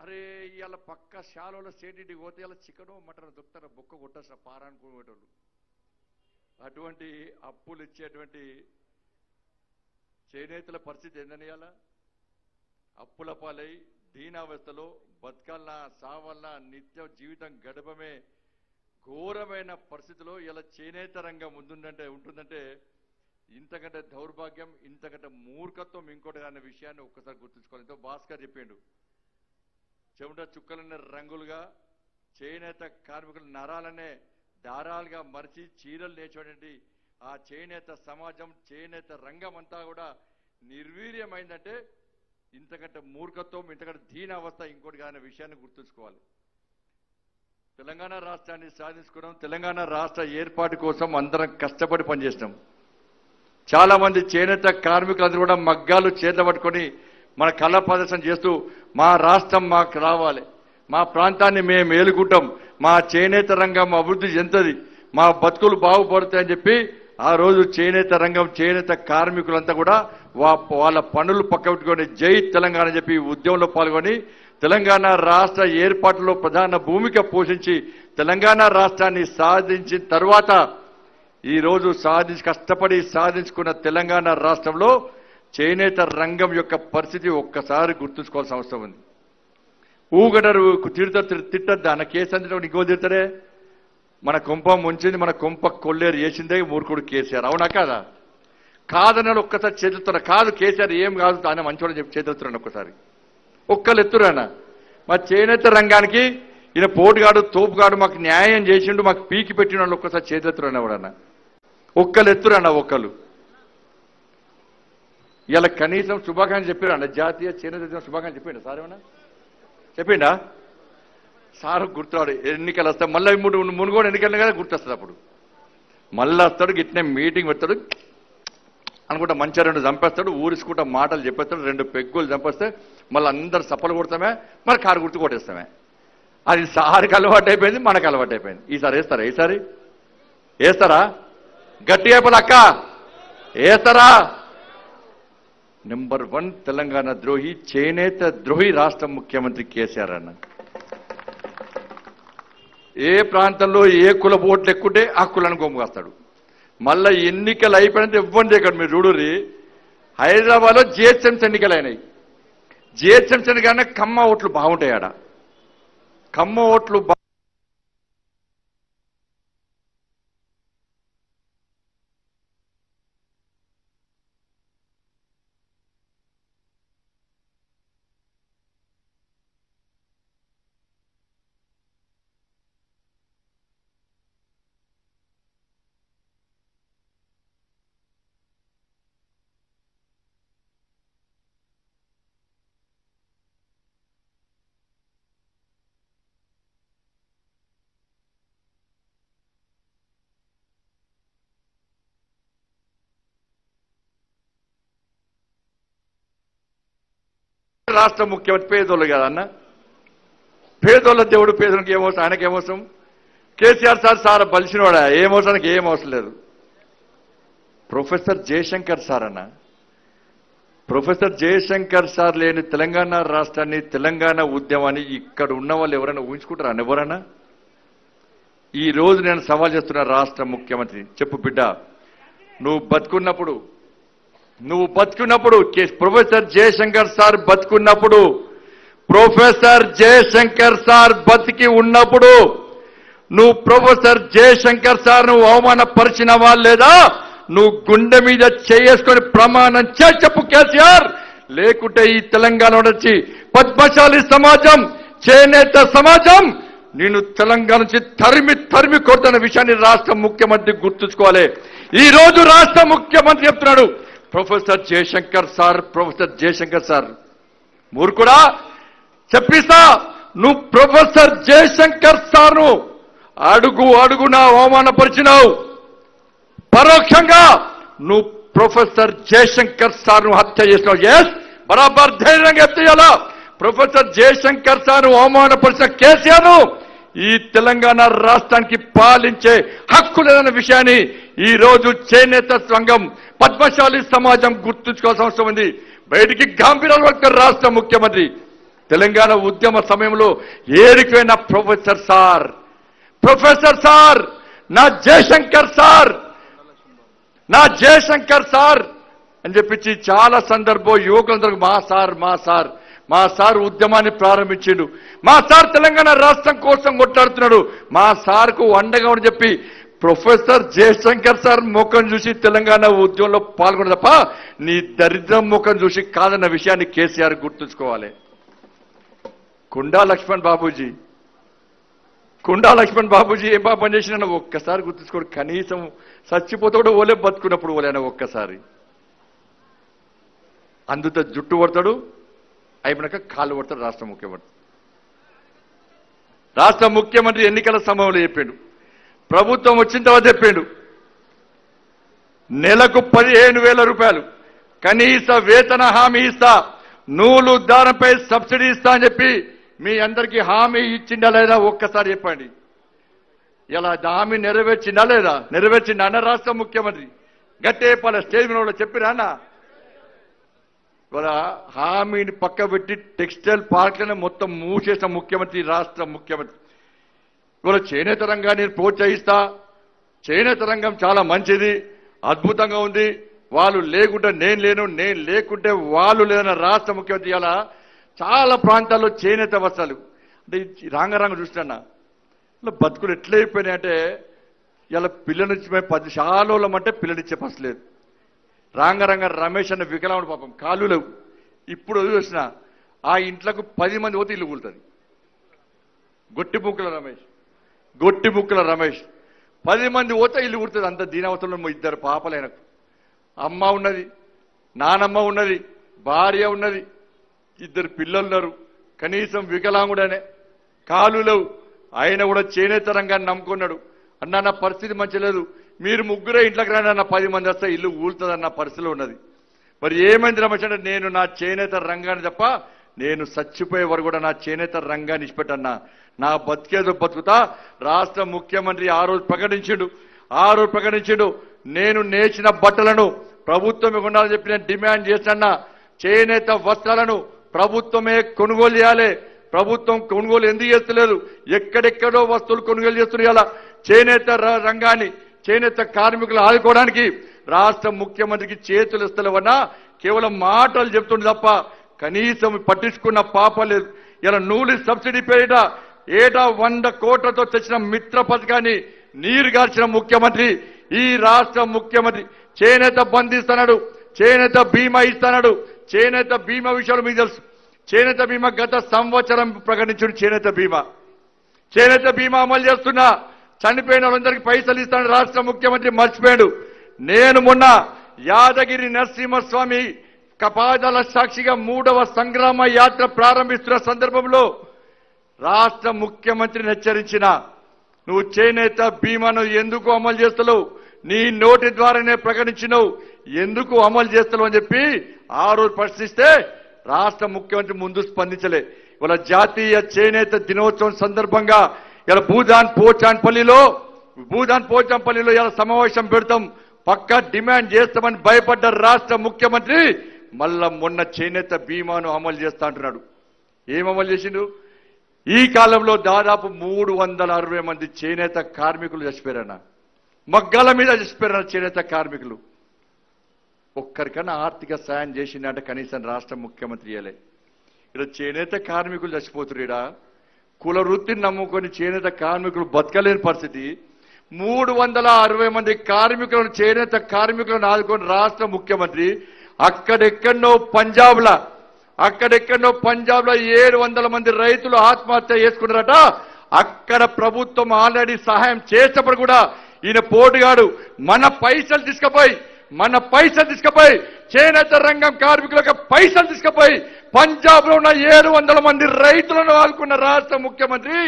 అరే ఇవాళ పక్క శాలలో సేటింటికి పోతే ఇలా చికెను మటన్ దొక్కుతారా బొక్క కొట్టేసిన పారానుకునేటోళ్ళు అటువంటి అప్పులు ఇచ్చేటువంటి చేనేతల పరిస్థితి ఏందని ఇలా అప్పుల పాలై దీనావస్థలో బతకాలన్నా సావాలన్నా నిత్య జీవితం గడపమే ఘోరమైన పరిస్థితిలో ఇలా చేనేత రంగం ఉందంటే ఉంటుందంటే ఇంతకంటే దౌర్భాగ్యం ఇంతకంటే మూర్ఖత్వం ఇంకోటి అనే విషయాన్ని ఒక్కసారి గుర్తుంచుకోవాలి. ఎంతో భాస్కర్ చెప్పిండు. చెమట చుక్కలనే రంగులుగా చేనేత కార్మికుల నరాలనే దారాలుగా మరిచి చీరలు నేర్చుకునేటి ఆ చేనేత సమాజం చేనేత రంగం అంతా కూడా నిర్వీర్యమైందంటే ఇంతకంటే మూర్ఖత్వం ఇంతకంటే దీనావస్థ ఇంకోటి కాని విషయాన్ని గుర్తుంచుకోవాలి. తెలంగాణ రాష్ట్రాన్ని సాధించుకున్నాం తెలంగాణ రాష్ట్ర ఏర్పాటు కోసం అందరం కష్టపడి పనిచేసినాం. చాలా మంది చేనేత కార్మికులందరూ కూడా మగ్గాలు చేత పట్టుకొని మన కళ ప్రదర్శన చేస్తూ మా రాష్ట్రం మాకు రావాలి. మా ప్రాంతాన్ని మేము ఏలుకుంటాం. మా చేనేత రంగం అభివృద్ధి చెందుతుంది. మా బతుకులు బాగుపడతాయని చెప్పి ఆ రోజు చేనేత రంగం చేనేత కార్మికులంతా కూడా వా- వాళ్ళ పనులు పక్కబెట్టుకొని జై తెలంగాణ అని చెప్పి ఉద్యమంలో పాల్గొని తెలంగాణ రాష్ట్ర ఏర్పాటులో ప్రధాన భూమిక పోషించి తెలంగాణ రాష్ట్రాన్ని సాధించిన తర్వాత ఈరోజు సాధించి కష్టపడి సాధించుకున్న తెలంగాణ రాష్ట్రంలో చేనేత రంగం యొక్క పరిస్థితి ఒక్కసారి గుర్తుంచుకోవాల్సిన అవసరం ఉంది. ఊగడరు తిడత తిట్టద్దా అన్న కేసు అంటే ఇంకో తిడతారే. మన కొంప ముంచింది మన కొంప కొల్లేరు చేసిందే మూర్ఖుడు కేసీఆర్. అవునా కాదా? కాదన్నాడు ఒక్కసారి చేతులుతున్నా కాదు కేసీఆర్ ఏం కాదు ఆయన మంచోడని చెప్పి చేతులుతున్నాడు ఒక్కసారి. ఒక్కరు మా చేనేత రంగానికి ఈయన పోటుగాడు తోపుగాడు మాకు న్యాయం చేసిండు మాకు పీకి పెట్టిన వాళ్ళు ఒక్కసారి చేతులెత్తురన్న ఎవడన్నా. ఒక్కరు ఒక్కలు ఒక్కరు ఇలా కనీసం శుభాకాంక్షలు చెప్పారన్న జాతీయ చేనేత దినం శుభాకాంక్షలు చెప్పిండు? సార్ ఏమన్నా? చెప్పిండా? సార్ గుర్తురాడు ఎన్నికలు వస్తాయి మళ్ళీ మూడు మునుగోడు ఎన్నికలు కదా గుర్తొస్తుంది అప్పుడు. మళ్ళీ వస్తాడు ఇట్నే మీటింగ్ పెడతాడు అనుకుంటా మంచిగా రెండు చంపేస్తాడు ఊరిసుకుంటా మాటలు చెప్పేస్తాడు రెండు పెగ్గులు చంపేస్తే మళ్ళీ అందరు సప్పలు కొడతామే మరి కారు గుర్తు కొట్టేస్తామే. అది సారికి అలవాటు అయిపోయింది మనకు అలవాటు అయిపోయింది. ఈసారి వేస్తారా ఈసారి? వేస్తారా? గట్టి అయిపోలే అక్క. వేస్తారా? నెంబర్ వన్ తెలంగాణ ద్రోహి చేనేత ద్రోహి రాష్ట్ర ముఖ్యమంత్రి కేసీఆర్ అన్న. ఏ ప్రాంతంలో ఏ కుల ఓట్లు ఎక్కుంటే ఆ కులను గొమ్ముగాస్తాడు మళ్ళా ఎన్నికలు అయిపోయినంత ఇవ్వండి ఇక్కడ మీరు చూడుర్రి. హైదరాబాద్లో జిహెచ్ఎంసీ ఎన్నికలు అయినాయి జిహెచ్ఎంసీ ఎన్నికైనా కమ్మ ఓట్లు బాగుంటాయి ఆడ. కమ్మ ఓట్లు రాష్ట్ర ముఖ్యమంత్రి పేదోళ్ళు కదన్న పేదోళ్ళ దేవుడు పేదోళ్ళకి ఏమవసరం ఆయనకి ఏమవసరం కేసీఆర్ సార్ సార్ బలిసినవాడా ఏమవసరానికి ఏం అవసరం లేదు. ప్రొఫెసర్ జయశంకర్ సార్ అన్న. ప్రొఫెసర్ జయశంకర్ సార్ లేని తెలంగాణ రాష్ట్రాన్ని తెలంగాణ ఉద్యమాన్ని ఇక్కడ ఉన్న వాళ్ళు ఎవరైనా ఊహించుకుంటారా ఎవరన్నా? ఈ రోజు నేను సవాల్ చేస్తున్న రాష్ట్ర ముఖ్యమంత్రి. చెప్పు బిడ్డ నువ్వు బతుకున్నప్పుడు నువ్వు బతుకున్నప్పుడు ప్రొఫెసర్ జయశంకర్ సార్ బతుకున్నప్పుడు ప్రొఫెసర్ జయశంకర్ సార్ బతికి ఉన్నప్పుడు నువ్వు ప్రొఫెసర్ జయశంకర్ సార్ నువ్వు అవమానపరిచినవా లేదా? నువ్వు గుండె మీద చేసుకొని ప్రమాణం చేసి చెప్పు కేసీఆర్! లేకుంటే ఈ తెలంగాణ వచ్చి పద్మశాలి సమాజం చేనేత సమాజం నేను తెలంగాణ నుంచి తరిమి తరిమి కొడుతున్న విషయాన్ని రాష్ట్ర ముఖ్యమంత్రి గుర్తుంచుకోవాలి. ఈ రోజు రాష్ట్ర ముఖ్యమంత్రి చెప్తున్నాడు professor Jayashankar sir professor Jayashankar sir. మూర్ఖుడా చెప్పిస్తా. నువ్వు ప్రొఫెసర్ జయశంకర్ సార్ను అడుగు అడుగున అవమానపరిచినావు. పరోక్షంగా నువ్వు ప్రొఫెసర్ జయశంకర్ సార్ను హత్య చేసినావు. ఎస్ బరాబర్ ధైర్యంగా ఎత్తేయాలా. ప్రొఫెసర్ జయశంకర్ సార్ను అవమానపరిచిన కేసీఆర్ ఈ తెలంగాణ రాష్ట్రానికి పాలించే హక్కు లేదన్న విషయాన్ని ఈ రోజు చేనేత సంఘం పద్మశాలి సమాజం గుర్తుంచుకోవాల్సిన అవసరం ఉంది. బయటికి గంభీరాలు పడుతున్నారు రాష్ట్ర ముఖ్యమంత్రి. తెలంగాణ ఉద్యమ సమయంలో ఏరికైన ప్రొఫెసర్ సార్. Professor sir! నా జయశంకర్ సార్! నా జయశంకర్ సార్! అని చెప్పించి చాలా సందర్భం యువకులందరూ మా సార్ మా సార్. మా సార్ ఉద్యమాన్ని ప్రారంభించిండు. మా సార్ తెలంగాణ రాష్ట్రం కోసం కొట్లాడుతున్నాడు. మా సార్కు అండగా అని చెప్పి ప్రొఫెసర్ జయశంకర్ సార్ ముఖం చూసి తెలంగాణ ఉద్యమంలో పాల్గొన తప్ప నీ దరిద్రం ముఖం చూసి కాదన్న విషయాన్ని కేసీఆర్ గుర్తుంచుకోవాలి. కుండా లక్ష్మణ్ బాబూజీ కుండా లక్ష్మణ్ బాబూజీ ఏం పాపం చేసినా ఒక్కసారి గుర్తుంచుకోడు. కనీసం చచ్చిపోతే కూడా ఓలే బతుకున్నప్పుడు ఓలేనా ఒక్కసారి. అందుతో జుట్టు కొడతాడు అయిపోయినాక కాళ్ళు పడతాడు రాష్ట్ర ముఖ్యమంత్రి. రాష్ట్ర ముఖ్యమంత్రి ఎన్నికల సమయంలో చెప్పాడు. ప్రభుత్వం వచ్చిన తర్వాత చెప్పాడు. నెలకు పదిహేను వేల రూపాయలు. కనీస వేతన హామీ ఇస్తా. నూలు దారంపై సబ్సిడీ ఇస్తా అని చెప్పి మీ అందరికీ హామీ ఇచ్చిందా లేదా ఒక్కసారి చెప్పండి. ఇలా హామీ నెరవేర్చిందా లేదా? నెరవేర్చిందా అన్న రాష్ట్ర ముఖ్యమంత్రి. గట్టే స్టేజ్ మీద చెప్పిరానా చెప్పిరా ఇవాళ హామీని పక్క పెట్టి టెక్స్టైల్ పార్క్లను మొత్తం మూసేసిన ముఖ్యమంత్రి రాష్ట్ర ముఖ్యమంత్రి. ఇవాళ చేనేత రంగాన్ని ప్రోత్సహిస్తా. చేనేత రంగం చాలా మంచిది అద్భుతంగా ఉంది. వాళ్ళు లేకుంటే నేను లేను నేను లేకుంటే వాళ్ళు లేదన్న రాష్ట్ర ముఖ్యమంత్రి ఇలా చాలా ప్రాంతాల్లో చేనేత వస్త్రాలు అంటే రాంగరాంగ చూస్తున్నా ఇలా బతుకులు ఎట్లయిపోయినాయంటే ఇలా పిల్లనిచ్చి మేము పది శాలోలం అంటే పిల్లనిచ్చే పస లేదు. రాంగరంగ రమేష్ అన్న వికలాముడు పాపం కాళ్ళు లేవు. ఇప్పుడు చూసిన ఆ ఇంట్లకు పది మంది పోతే ఇల్లు కూలుతుంది. గొట్టి రమేష్. గొట్టి బుక్కుల రమేష్. పది మంది పోతే ఇల్లు కుడుతుంది అంత దీనవతలో ఇద్దరు పాపలైనకు. అమ్మ ఉన్నది నానమ్మ ఉన్నది భార్య ఉన్నది. ఇద్దరు పిల్లలు ఉన్నారు కనీసం వికలాంగుడనే. కాలు లేవు. ఆయన కూడా చేనేత రంగాన్ని నమ్ముకున్నాడు. అన్న నా పరిస్థితి మంచి లేదు. మీరు ముగ్గురే ఇంట్లోకి రాండి అన్న పది మంది వస్తే ఇల్లు ఊలుతుందన్న పరిస్థితిలో ఉన్నది. మరి ఏమైంది రమేష్ అంటే నేను నా చేనేత రంగాన్ని తప్ప నేను చచ్చిపోయే వరకు కూడా నా చేనేత రంగాన్ని ఇచ్చిపెట్టన్నా నా బతికేదో బతుకుతా. రాష్ట్ర ముఖ్యమంత్రి ఆ రోజు ప్రకటించాడు. ఆ రోజు ప్రకటించాడు. నేను నేచిన బట్టలను ప్రభుత్వమే కొనాలని చెప్పి నేను డిమాండ్ చేస్తున్నా. చేనేత వస్త్రాలను ప్రభుత్వమే కొనుగోలు చేయాలి. ప్రభుత్వం కొనుగోలు ఎందుకు చేస్తలేదు? ఎక్కడెక్కడో వస్తువులు కొనుగోలు చేస్తున్నారు ఇలా చేనేత ర- రంగాన్ని చేనేత కార్మికులు ఆదుకోవడానికి రాష్ట్ర ముఖ్యమంత్రికి చేతులు ఇస్తలేవన్నా కేవలం మాటలు చెప్తుండే తప్ప కనీసం పట్టించుకున్న పాప లేదు. ఇలా నూనె సబ్సిడీ పేరిట ఏటా వంద కోట్లతో తెచ్చిన మిత్ర పథకాన్ని నీరు గార్చిన ముఖ్యమంత్రి ఈ రాష్ట్ర ముఖ్యమంత్రి చేనేత బంధిస్తున్నాడు చేనేత బీమా ఇస్తున్నాడు చేనేత బీమా విషయాలు మీకు తెలుసు. చేనేత బీమా గత సంవత్సరం ప్రకటించిన చేనేత బీమా. చేనేత బీమా అమలు చేస్తున్నా చనిపోయిన వాళ్ళందరికీ పైసలు ఇస్తాను రాష్ట్ర ముఖ్యమంత్రి మర్చిపోయాడు. నేను మొన్న యాదగిరి నరసింహస్వామి కపాదల సాక్షిగా మూడవ సంగ్రామ యాత్ర ప్రారంభిస్తున్న సందర్భంలో రాష్ట్ర ముఖ్యమంత్రిని హెచ్చరించిన నువ్వు చేనేత బీమాను ఎందుకు అమలు చేస్తలేవు? నీ నోటి ద్వారానే ప్రకటించినవు. ఎందుకు అమలు చేస్తలేవు? అని చెప్పి ఆ రోజు ప్రశ్నిస్తే రాష్ట్ర ముఖ్యమంత్రి ముందు స్పందించలే. ఇవాళ జాతీయ చేనేత దినోత్సవం సందర్భంగా ఇలా భూదాన్ పోచాన్పల్లిలో భూదాన్ పోచాన్పల్లిలో ఇలా సమావేశం పెడతాం. పక్కా డిమాండ్ చేస్తామని భయపడ్డ రాష్ట్ర ముఖ్యమంత్రి మళ్ళా మొన్న చేనేత బీమాను అమలు చేస్తా అంటున్నాడు. ఏం అమలు చేసిండు? ఈ కాలంలో దాదాపు మూడు వందల అరవై మంది చేనేత కార్మికులు చచ్చిపోయారన్న. మగ్గాల మీద చచ్చిపోయారన్న చేనేత కార్మికులు. ఒక్కరికన్నా ఆర్థిక సాయం చేసిందంటే కనీసం రాష్ట్ర ముఖ్యమంత్రి ఇయ్యలే. ఇక్కడ చేనేత కార్మికులు చచ్చిపోతున్నారు కుల వృత్తిని నమ్ముకొని చేనేత కార్మికులు బతకలేని పరిస్థితి. మూడు వందల అరవై మంది కార్మికులను చేనేత కార్మికులను ఆదుకొని రాష్ట్ర ముఖ్యమంత్రి అక్కడెక్కడో పంజాబ్లా అక్కడెక్కడో పంజాబ్లో ఏడు వందల మంది రైతులు ఆత్మహత్య చేసుకున్నారట. అక్కడ ప్రభుత్వం ఆల్రెడీ సహాయం చేసినప్పుడు కూడా ఈయన పోటుగాడు మన పైసలు తీసుకుపోయి మన పైసలు తీసుకుపోయి చేనేత రంగం కార్మికులకు పైసలు తీసుకుపోయి పంజాబ్లో ఉన్న ఏడు వందల మంది రైతులను ఆదుకున్న రాష్ట్ర ముఖ్యమంత్రి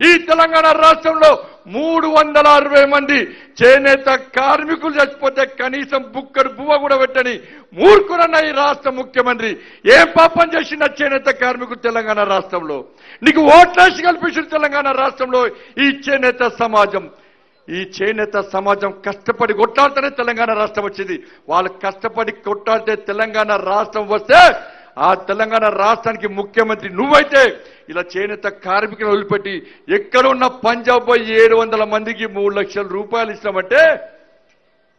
ఈ తెలంగాణ రాష్ట్రంలో మూడు వందల అరవై మంది చేనేత కార్మికులు చచ్చిపోతే కనీసం బుక్కడు బువ్వ కూడా పెట్టని మూర్ఖురన్న ఈ రాష్ట్ర ముఖ్యమంత్రి. ఏం పాపం చేసిన చేనేత కార్మికులు తెలంగాణ రాష్ట్రంలో? నీకు ఓట్లేసి కల్పించిన తెలంగాణ రాష్ట్రంలో ఈ చేనేత సమాజం. ఈ చేనేత సమాజం కష్టపడి కొట్టాడితేనే తెలంగాణ రాష్ట్రం వచ్చింది. వాళ్ళు కష్టపడి కొట్టాడితే తెలంగాణ రాష్ట్రం వస్తే ఆ తెలంగాణ రాష్ట్రానికి ముఖ్యమంత్రి నువ్వైతే ఇలా చేనేత కార్మికులను వదిలిపెట్టి ఎక్కడ ఉన్న పంజాబ్ పోయి ఏడు వందల మందికి మూడు లక్షల రూపాయలు ఇస్తామంటే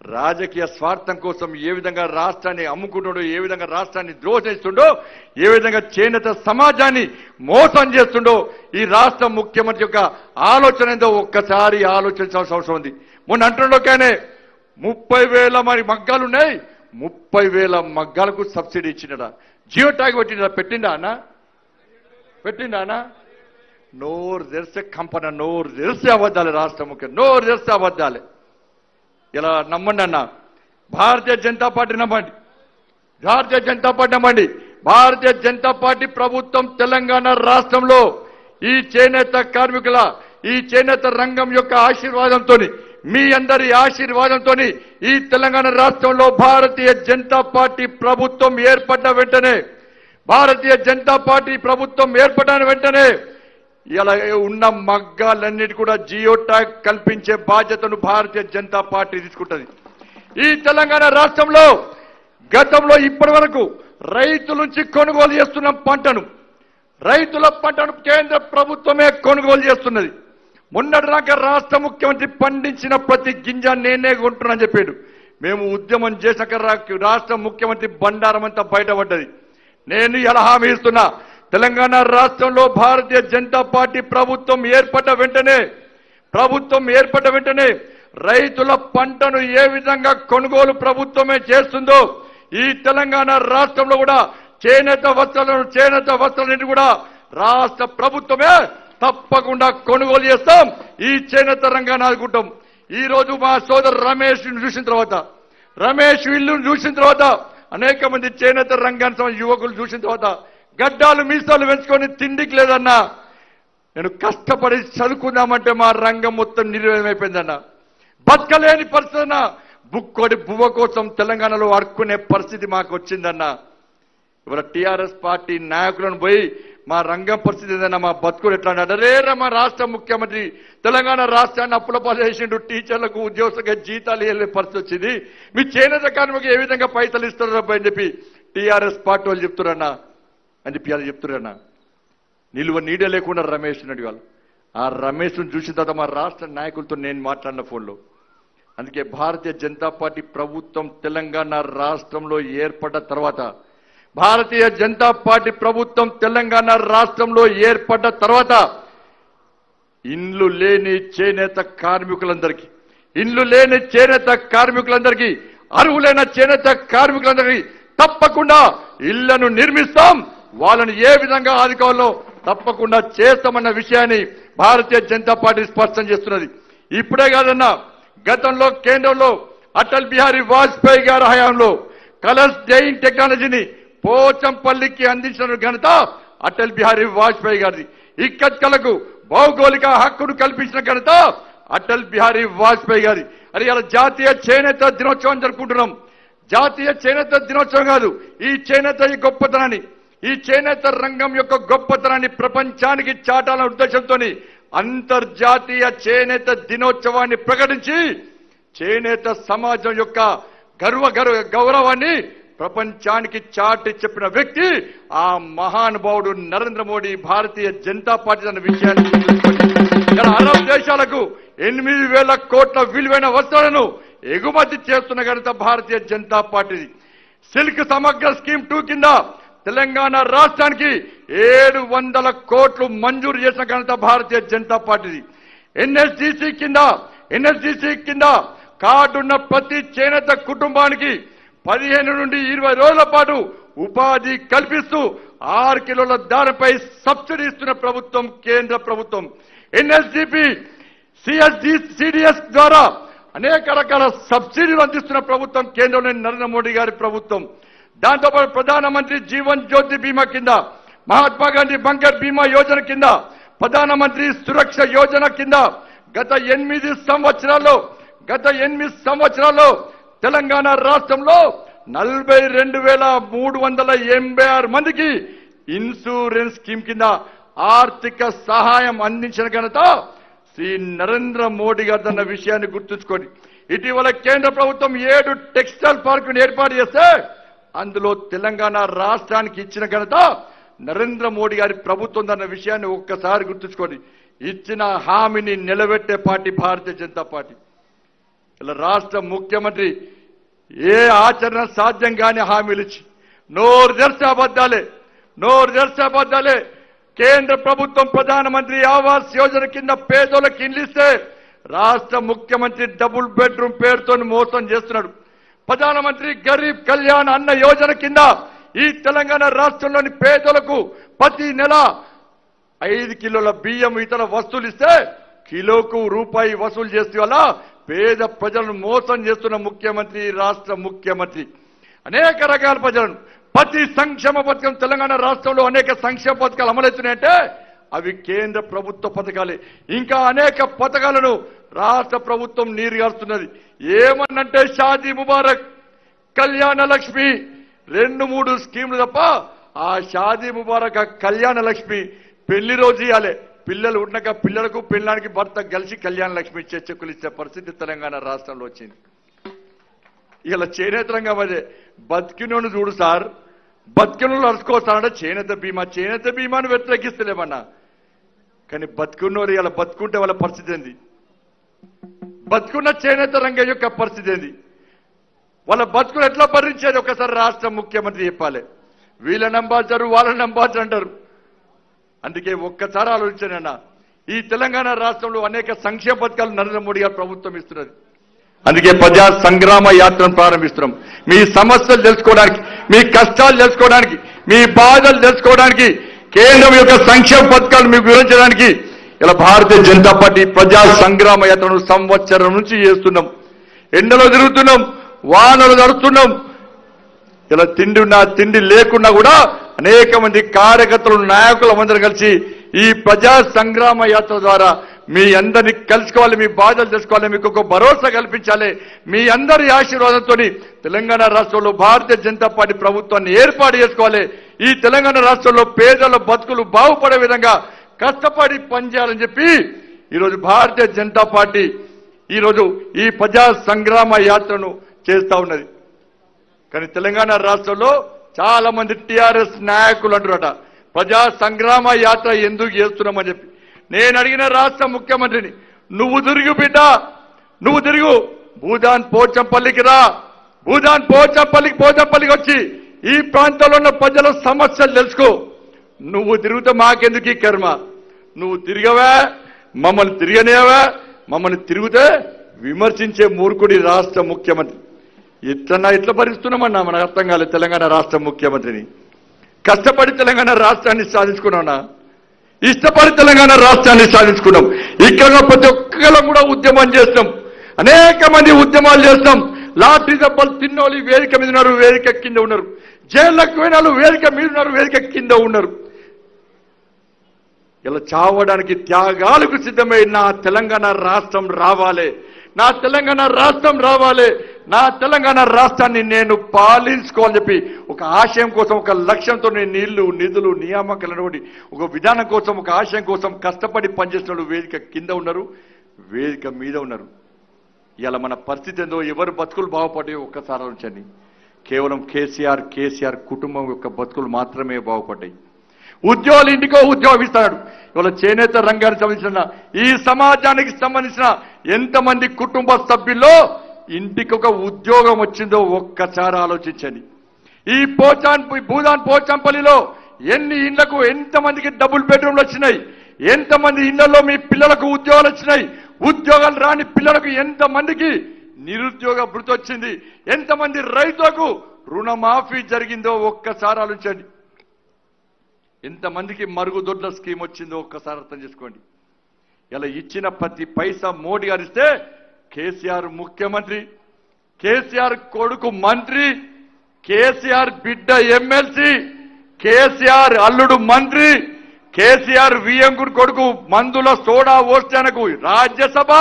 రాజకీయ స్వార్థం కోసం ఏ విధంగా రాష్ట్రాన్ని అమ్ముకుంటుండో ఏ విధంగా రాష్ట్రాన్ని ద్రోహిస్తుండో ఏ విధంగా చేనేత సమాజాన్ని మోసం చేస్తుండో ఈ రాష్ట్ర ముఖ్యమంత్రి యొక్క ఆలోచన ఏందో ఒక్కసారి ఆలోచించాల్సిన అవసరం ఉంది. మొన్న అంటుండోకానే ముప్పై వేల మరి మగ్గాలు ఉన్నాయి ముప్పై వేల మగ్గాలకు సబ్సిడీ ఇచ్చినడా. జియో ట్యాగ్ పెట్టిండా పెట్టిండా అన్న? పెట్టిండా అన్న? నోరు తెరిస్తే కంపన నోరు తెరిస్తే అబద్ధాలే రాష్ట్ర ముఖ్యం నోరు తెరిస్తే అబద్ధాలే. ఇలా నమ్మండి అన్న? భారతీయ జనతా పార్టీ నమ్మండి. భారతీయ జనతా పార్టీ నమ్మండి. భారతీయ జనతా పార్టీ ప్రభుత్వం తెలంగాణ రాష్ట్రంలో ఈ చేనేత కార్మికుల ఈ చేనేత రంగం యొక్క ఆశీర్వాదంతో మీ అందరి ఆశీర్వాదంతో ఈ తెలంగాణ రాష్ట్రంలో భారతీయ జనతా పార్టీ ప్రభుత్వం ఏర్పడ్డ వెంటనే భారతీయ జనతా పార్టీ ప్రభుత్వం ఏర్పడిన వెంటనే ఇలా ఉన్న మగ్గాలన్నిటి కూడా జియో ట్యాగ్ కల్పించే బాధ్యతను భారతీయ జనతా పార్టీ తీసుకుంటుంది. ఈ తెలంగాణ రాష్ట్రంలో గతంలో ఇప్పటి వరకు రైతుల నుంచి కొనుగోలు చేస్తున్న పంటను రైతుల పంటను కేంద్ర ప్రభుత్వమే కొనుగోలు చేస్తున్నది. మొన్నటిదాకా రాష్ట్ర ముఖ్యమంత్రి పండించిన ప్రతి గింజ నేనే కొంటున్నానని చెప్పాడు. మేము ఉద్యమం చేశాక రాష్ట్ర ముఖ్యమంత్రి బండారం అంతా బయటపడ్డది. నేను ఎలా హామీ ఇస్తున్నా. తెలంగాణ రాష్ట్రంలో భారతీయ జనతా పార్టీ ప్రభుత్వం ఏర్పడ్డ వెంటనే ప్రభుత్వం ఏర్పడ్డ వెంటనే రైతుల పంటను ఏ విధంగా కొనుగోలు ప్రభుత్వమే చేస్తుందో ఈ తెలంగాణ రాష్ట్రంలో కూడా చేనేత వస్త్రాలను చేనేత వస్త్రాలన్నింటి కూడా రాష్ట్ర ప్రభుత్వమే తప్పకుండా కొనుగోలు చేస్తాం. ఈ చేనేత రంగాన్ని ఆదుకుంటాం ఈ రోజు మా సోదరు రమేష్ చూసిన తర్వాత రమేష్ ఇల్లును చూసిన తర్వాత అనేక మంది చేనేత రంగానికి సంబంధించిన యువకులు చూసిన తర్వాత గడ్డాలు మీసాలు పెంచుకొని తిండికి లేదన్నా నేను కష్టపడి చదువుకుందామంటే మా రంగం మొత్తం నిర్వీర్యమైపోయిందన్న. బతకలేని పరిస్థితి అన్న. బుక్కోడి బువ్వ కోసం తెలంగాణలో అడుక్కునే పరిస్థితి మాకు వచ్చిందన్న. ఇవాళ టీఆర్ఎస్ పార్టీ నాయకులను పోయి మా రంగం పరిస్థితి ఏదైనా మా బతుకుడు ఎట్లా అడరేరా మా రాష్ట్ర ముఖ్యమంత్రి తెలంగాణ రాష్ట్రాన్ని అప్పుల పాలేసిండు టీచర్లకు ఉద్యోగులకు జీతాలు వెళ్ళే పరిస్థితి వచ్చింది. మీ చేనేత కార్మికు ఏ విధంగా పైసలు ఇస్తారు అని చెప్పి టీఆర్ఎస్ పార్టీ వాళ్ళు చెప్తున్నారన్నా? అని చెప్పి వాళ్ళు చెప్తున్నారన్నా? నిలువ నీడే లేకుండా రమేష్ ఉన్నాడు వాళ్ళు ఆ రమేష్ను చూసిన తర్వాత మా రాష్ట్ర నాయకులతో నేను మాట్లాడిన ఫోన్లో. అందుకే భారతీయ జనతా పార్టీ ప్రభుత్వం తెలంగాణ రాష్ట్రంలో ఏర్పడ్డ తర్వాత భారతీయ జనతా పార్టీ ప్రభుత్వం తెలంగాణ రాష్ట్రంలో ఏర్పడ్డ తర్వాత ఇండ్లు లేని చేనేత కార్మికులందరికీ ఇండ్లు లేని చేనేత కార్మికులందరికీ అర్హులైన చేనేత కార్మికులందరికీ తప్పకుండా ఇళ్ళను నిర్మిస్తాం. వాళ్ళని ఏ విధంగా ఆదుకోవాలో తప్పకుండా చేస్తామన్న విషయాన్ని భారతీయ జనతా పార్టీ స్పష్టం చేస్తున్నది. ఇప్పుడే కాదన్నా గతంలో కేంద్రంలో అటల్ బిహారీ వాజ్పేయి గారి హయాంలో కలర్స్ డైయింగ్ టెక్నాలజీని పోచంపల్లికి అందించిన ఘనత అటల్ బిహారీ వాజ్పేయి గారిది. ఇక్కత్కలకు భౌగోళిక హక్కును కల్పించిన ఘనత అటల్ బిహారీ వాజ్పేయి గారి అది ఇలా జాతీయ చేనేత దినోత్సవం జరుపుకుంటున్నాం. జాతీయ చేనేత దినోత్సవం కాదు ఈ చేనేత ఈ గొప్పతనాన్ని ఈ చేనేత రంగం యొక్క గొప్పతనాన్ని ప్రపంచానికి చాటాలన్న ఉద్దేశంతో అంతర్జాతీయ చేనేత దినోత్సవాన్ని ప్రకటించి చేనేత సమాజం యొక్క గర్వ గర్వ గౌరవాన్ని ప్రపంచానికి చాటి చెప్పిన వ్యక్తి ఆ మహానుభావుడు నరేంద్ర మోడీ భారతీయ జనతా పార్టీ అన్న విషయాన్ని అరబ్ దేశాలకు ఎనిమిది వేల కోట్ల విలువైన వస్తువులను ఎగుమతి చేస్తున్న ఘనత భారతీయ జనతా పార్టీది. సిల్క్ సమగ్ర స్కీమ్ టూ కింద తెలంగాణ రాష్ట్రానికి ఏడు వందల కోట్లు మంజూరు చేసిన ఘనత భారతీయ జనతా పార్టీది. ఎన్ఎస్డిసి కింద ఎన్ఎస్డిసి కింద కార్డున్న ప్రతి చేనేత కుటుంబానికి పదిహేను నుండి ఇరవై రోజుల పాటు ఉపాధి కల్పిస్తూ ఆరు కిలోల ధరపై సబ్సిడీ ఇస్తున్న ప్రభుత్వం కేంద్ర ప్రభుత్వం. ఎన్ఎస్డిపి సిఎస్డి సిడిఎస్ ద్వారా అనేక రకాల సబ్సిడీలు అందిస్తున్న ప్రభుత్వం కేంద్రంలోని నరేంద్ర మోడీ గారి ప్రభుత్వం. దాంతోపాటు ప్రధానమంత్రి జీవన్ జ్యోతి బీమా కింద మహాత్మా గాంధీ బంకర్ బీమా యోజన కింద ప్రధానమంత్రి సురక్ష యోజన కింద గత ఎనిమిది సంవత్సరాల్లో గత ఎనిమిది సంవత్సరాల్లో తెలంగాణ రాష్ట్రంలో నలభై రెండు వేల మూడు వందల ఎనభై ఆరు మందికి ఇన్సూరెన్స్ స్కీమ్ కింద ఆర్థిక సహాయం అందించిన ఘనత శ్రీ నరేంద్ర మోడీ గారు అన్న విషయాన్ని గుర్తుంచుకొని ఇటీవల కేంద్ర ప్రభుత్వం ఏడు టెక్స్టైల్ పార్కును ఏర్పాటు చేస్తే అందులో తెలంగాణ రాష్ట్రానికి ఇచ్చిన ఘనత నరేంద్ర మోడీ గారి ప్రభుత్వం అన్న విషయాన్ని ఒక్కసారి గుర్తుంచుకోండి. ఇచ్చిన హామీని నిలబెట్టే పార్టీ భారతీయ జనతా పార్టీ. ఇలా రాష్ట్ర ముఖ్యమంత్రి ఏ ఆచరణ సాధ్యం కాని హామీలు ఇచ్చి నోరు తెరిచి అబద్దాలే నోరు తెరిచి అబద్దాలే కేంద్ర ప్రభుత్వం ప్రధానమంత్రి ఆవాస్ యోజన కింద పేదోళ్ళకి ఇల్లిస్తే రాష్ట్ర ముఖ్యమంత్రి డబుల్ బెడ్రూమ్ పేరుతో మోసం చేస్తున్నాడు. ప్రధానమంత్రి గరీబ్ కళ్యాణ్ అన్న యోజన కింద ఈ తెలంగాణ రాష్ట్రంలోని పేదలకు ప్రతి నెల ఐదు కిలోల బియ్యం ఇతర వస్తువులు ఇస్తే కిలోకు రూపాయి వసూలు చేస్తే వల్ల పేద ప్రజలను మోసం చేస్తున్న ముఖ్యమంత్రి రాష్ట్ర ముఖ్యమంత్రి. అనేక రకాల ప్రజలను ప్రతి సంక్షేమ పథకం తెలంగాణ రాష్ట్రంలో అనేక సంక్షేమ పథకాలు అమలవుతున్నాయంటే అవి కేంద్ర ప్రభుత్వ పథకాలే. ఇంకా అనేక పథకాలను రాష్ట్ర ప్రభుత్వం నీరుగారుస్తున్నది ఏమన్నంటే షాదీ ముబారక్ కళ్యాణ లక్ష్మి రెండు మూడు స్కీములు తప్ప ఆ షాదీ ముబారక్ కళ్యాణ లక్ష్మి పెళ్ళి రోజు ఇవ్వాలి పిల్లలు ఉండక పిల్లలకు పిల్లానికి భర్త కలిసి కళ్యాణ లక్ష్మి ఇచ్చే చెక్కులు ఇచ్చే పరిస్థితి తెలంగాణ రాష్ట్రంలో వచ్చింది. ఇలా చేనేత రంగం అదే బతికినోను చూడు సార్. బతికినోళ్ళు అరుచుకోవస్తానంటే చేనేత బీమా చేనేత బీమాను వ్యతిరేకిస్తలేమన్నా. కానీ బతుకున్నోరు ఇలా బతుకుంటే వాళ్ళ పరిస్థితి ఏంది? బతుకున్న చేనేత రంగం యొక్క పరిస్థితి ఏంది? వాళ్ళ బతుకులు ఎట్లా భరించేది? ఒకసారి రాష్ట్ర ముఖ్యమంత్రి చెప్పాలి. వీళ్ళ నంబాచారు వాళ్ళ నంబాచారు అంటారు అందుకే ఒక్కసారి ఆలోచించానన్న ఈ తెలంగాణ రాష్ట్రంలో అనేక సంక్షేమ పథకాలు నరేంద్ర మోడీ గారు ప్రభుత్వం ఇస్తున్నది. అందుకే ప్రజా సంగ్రామ యాత్రను ప్రారంభిస్తున్నాం. మీ సమస్యలు తెలుసుకోవడానికి మీ కష్టాలు తెలుసుకోవడానికి మీ బాధలు తెలుసుకోవడానికి కేంద్రం యొక్క సంక్షేమ పథకాలు మీకు వివరించడానికి ఇలా భారతీయ జనతా పార్టీ ప్రజా సంగ్రామ యాత్రను సంవత్సరం నుంచి చేస్తున్నాం. ఎండలో తిరుగుతున్నాం వానలు నడుస్తున్నాం ఇలా తిండి ఉన్నా తిండి లేకున్నా కూడా అనేక మంది కార్యకర్తలు నాయకులు అందరూ కలిసి ఈ ప్రజా సంగ్రామ యాత్ర ద్వారా మీ అందరిని కలుసుకోవాలి మీ బాధలు తెలుసుకోవాలి మీకు ఒక భరోసా కల్పించాలి. మీ అందరి ఆశీర్వాదంతో తెలంగాణ రాష్ట్రంలో భారతీయ జనతా పార్టీ ప్రభుత్వాన్ని ఏర్పాటు చేసుకోవాలి. ఈ తెలంగాణ రాష్ట్రంలో పేదల బతుకులు బాగుపడే విధంగా కష్టపడి పనిచేయాలని చెప్పి ఈరోజు భారతీయ జనతా పార్టీ ఈరోజు ఈ ప్రజా సంగ్రామ యాత్రను చేస్తా ఉన్నది. కానీ తెలంగాణ రాష్ట్రంలో చాలా మంది టిఆర్ఎస్ నాయకులు అంటారట ప్రజా సంగ్రామ యాత్ర ఎందుకు చేస్తున్నామని చెప్పి. నేను అడిగిన రాష్ట్ర ముఖ్యమంత్రిని నువ్వు తిరుగు బిడ్డ నువ్వు తిరుగు. భూదాన్ పోచంపల్లికి రా. భూదాన్ పోచంపల్లికి పోచంపల్లికి వచ్చి ఈ ప్రాంతంలో ఉన్న ప్రజల సమస్యలు తెలుసుకో. నువ్వు తిరుగుతే మాకెందుకు ఈ కర్మ? నువ్వు తిరగవా మమ్మల్ని తిరగనేవా మమ్మల్ని తిరిగితే విమర్శించే మూర్ఖుడి రాష్ట్ర ముఖ్యమంత్రి. ఇట్లన్నా ఇట్లా భరిస్తున్నామన్నా మనకు అర్థం కాలేదు తెలంగాణ రాష్ట్ర ముఖ్యమంత్రిని. కష్టపడి తెలంగాణ రాష్ట్రాన్ని సాధించుకున్నామన్నా ఇష్టపడి తెలంగాణ రాష్ట్రాన్ని సాధించుకున్నాం. ఇక్కడ ప్రతి ఒక్కరం కూడా ఉద్యమం చేస్తాం. అనేక మంది ఉద్యమాలు చేస్తాం. లాటరీ దెబ్బలు తిన్నోళ్ళు వేదిక మీద ఉన్నారు వేదిక కింద ఉన్నారు. జైళ్ళకు పోయిన వాళ్ళు వేదిక మీద ఉన్నారు వేదిక కింద ఉన్నారు. ఇలా చావడానికి త్యాగాలకు సిద్ధమై నా తెలంగాణ రాష్ట్రం రావాలి. నా తెలంగాణ రాష్ట్రం రావాలి. నా తెలంగాణ రాష్ట్రాన్ని నేను పాలించుకోవాలని చెప్పి ఒక ఆశయం కోసం ఒక లక్ష్యంతో నేను నీళ్ళు నిధులు నియామకాలు ఒక విధానం కోసం ఒక ఆశయం కోసం కష్టపడి పనిచేసిన వాళ్ళు వేదిక కింద ఉన్నారు వేదిక మీద ఉన్నారు. ఇలా మన పరిస్థితి ఏందో ఎవరు బతుకులు బాగుపడే ఒక్కసారి ఆలోచించండి. కేవలం కేసీఆర్ కేసీఆర్ కుటుంబం యొక్క బతుకులు మాత్రమే బాగుపడ్డాయి. ఉద్యోగులు ఇంటికో ఉద్యోగం ఇస్తాడు. ఇవాళ చేనేత రంగానికి సంబంధించిన ఈ సమాజానికి సంబంధించిన ఎంతమంది కుటుంబ సభ్యుల్లో ఇంటికి ఒక ఉద్యోగం వచ్చిందో ఒక్కసారి ఆలోచించండి. ఈ పోచాన్ భూదాన్ పోచంపల్లిలో ఎన్ని ఇండ్లకు ఎంతమందికి డబుల్ బెడ్రూమ్లు వచ్చినాయి? ఎంతమంది ఇళ్ళలో మీ పిల్లలకు ఉద్యోగాలు వచ్చినాయి? ఉద్యోగాలు రాని పిల్లలకు ఎంతమందికి నిరుద్యోగ భృతి వచ్చింది? ఎంతమంది రైతులకు రుణమాఫీ జరిగిందో ఒక్కసారి ఆలోచించండి. ఎంతమందికి మరుగుదొడ్ల స్కీమ్ వచ్చిందో ఒక్కసారి అర్థం చేసుకోండి. ఇలా ఇచ్చిన ప్రతి పైసా మోడీ గారిస్తే కేసీఆర్ ముఖ్యమంత్రి కేసీఆర్ కొడుకు మంత్రి కేసీఆర్ బిడ్డ ఎమ్మెల్సీ కేసీఆర్ అల్లుడు మంత్రి కేసీఆర్ వియంకుడు కొడుకు మందుల సోడా ఓస్టనకు రాజ్యసభ.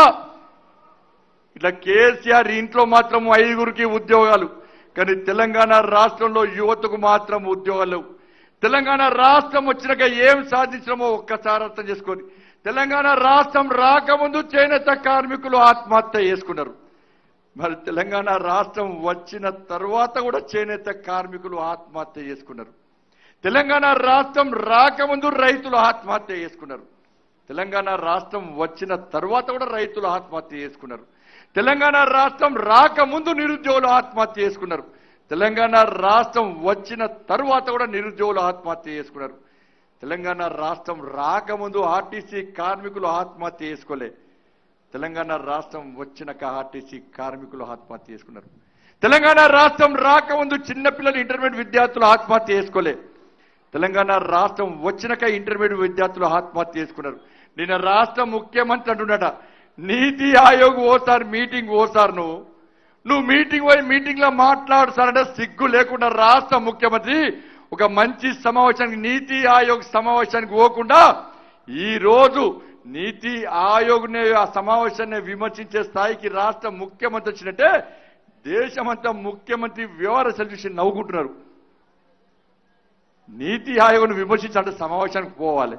ఇట్లా కేసీఆర్ ఇంట్లో మాత్రం ఐదుగురికి ఉద్యోగాలు కానీ తెలంగాణ రాష్ట్రంలో యువతకు మాత్రం ఉద్యోగాలు లేవు. తెలంగాణ రాష్ట్రం వచ్చినాక ఏం సాధించడమో ఒక్కసారి అర్థం చేసుకోండి. తెలంగాణ రాష్ట్రం రాకముందు చేనేత కార్మికులు ఆత్మహత్య చేసుకున్నారు. మరి తెలంగాణ రాష్ట్రం వచ్చిన తర్వాత కూడా చేనేత కార్మికులు ఆత్మహత్య చేసుకున్నారు. తెలంగాణ రాష్ట్రం రాకముందు రైతులు ఆత్మహత్య చేసుకున్నారు. తెలంగాణ రాష్ట్రం వచ్చిన తర్వాత కూడా రైతులు ఆత్మహత్య చేసుకున్నారు. తెలంగాణ రాష్ట్రం రాకముందు నిరుద్యోగులు ఆత్మహత్య చేసుకున్నారు. తెలంగాణ రాష్ట్రం వచ్చిన తర్వాత కూడా నిరుద్యోగులు ఆత్మహత్య చేసుకున్నారు. తెలంగాణ రాష్ట్రం రాకముందు ఆర్టీసీ కార్మికులు ఆత్మహత్య చేసుకోలే. తెలంగాణ రాష్ట్రం వచ్చినాక ఆర్టీసీ కార్మికులు ఆత్మహత్య చేసుకున్నారు. తెలంగాణ రాష్ట్రం రాకముందు చిన్నపిల్లలు ఇంటర్మీడియట్ విద్యార్థులు ఆత్మహత్య చేసుకోలే. తెలంగాణ రాష్ట్రం వచ్చినాక ఇంటర్మీడియట్ విద్యార్థులు ఆత్మహత్య చేసుకున్నారు. నిన్న రాష్ట్ర ముఖ్యమంత్రి అంటున్నాడ నీతి ఆయోగ్ ఓసారి మీటింగ్ ఓసారి నువ్వు. నువ్వు మీటింగ్ పోయి మీటింగ్లో మాట్లాడు సారంటే సిగ్గు లేకుండా రాష్ట్ర ముఖ్యమంత్రి ఒక మంచి సమావేశానికి నీతి ఆయోగ్ సమావేశానికి పోకుండా ఈరోజు నీతి ఆయోగ్నే ఆ సమావేశాన్ని విమర్శించే స్థాయికి రాష్ట్ర ముఖ్యమంత్రి వచ్చినట్టే దేశమంతా ముఖ్యమంత్రి వ్యవహార చూసి నవ్వుకుంటున్నారు. నీతి ఆయోగ్ను విమర్శించాలంటే సమావేశానికి పోవాలి.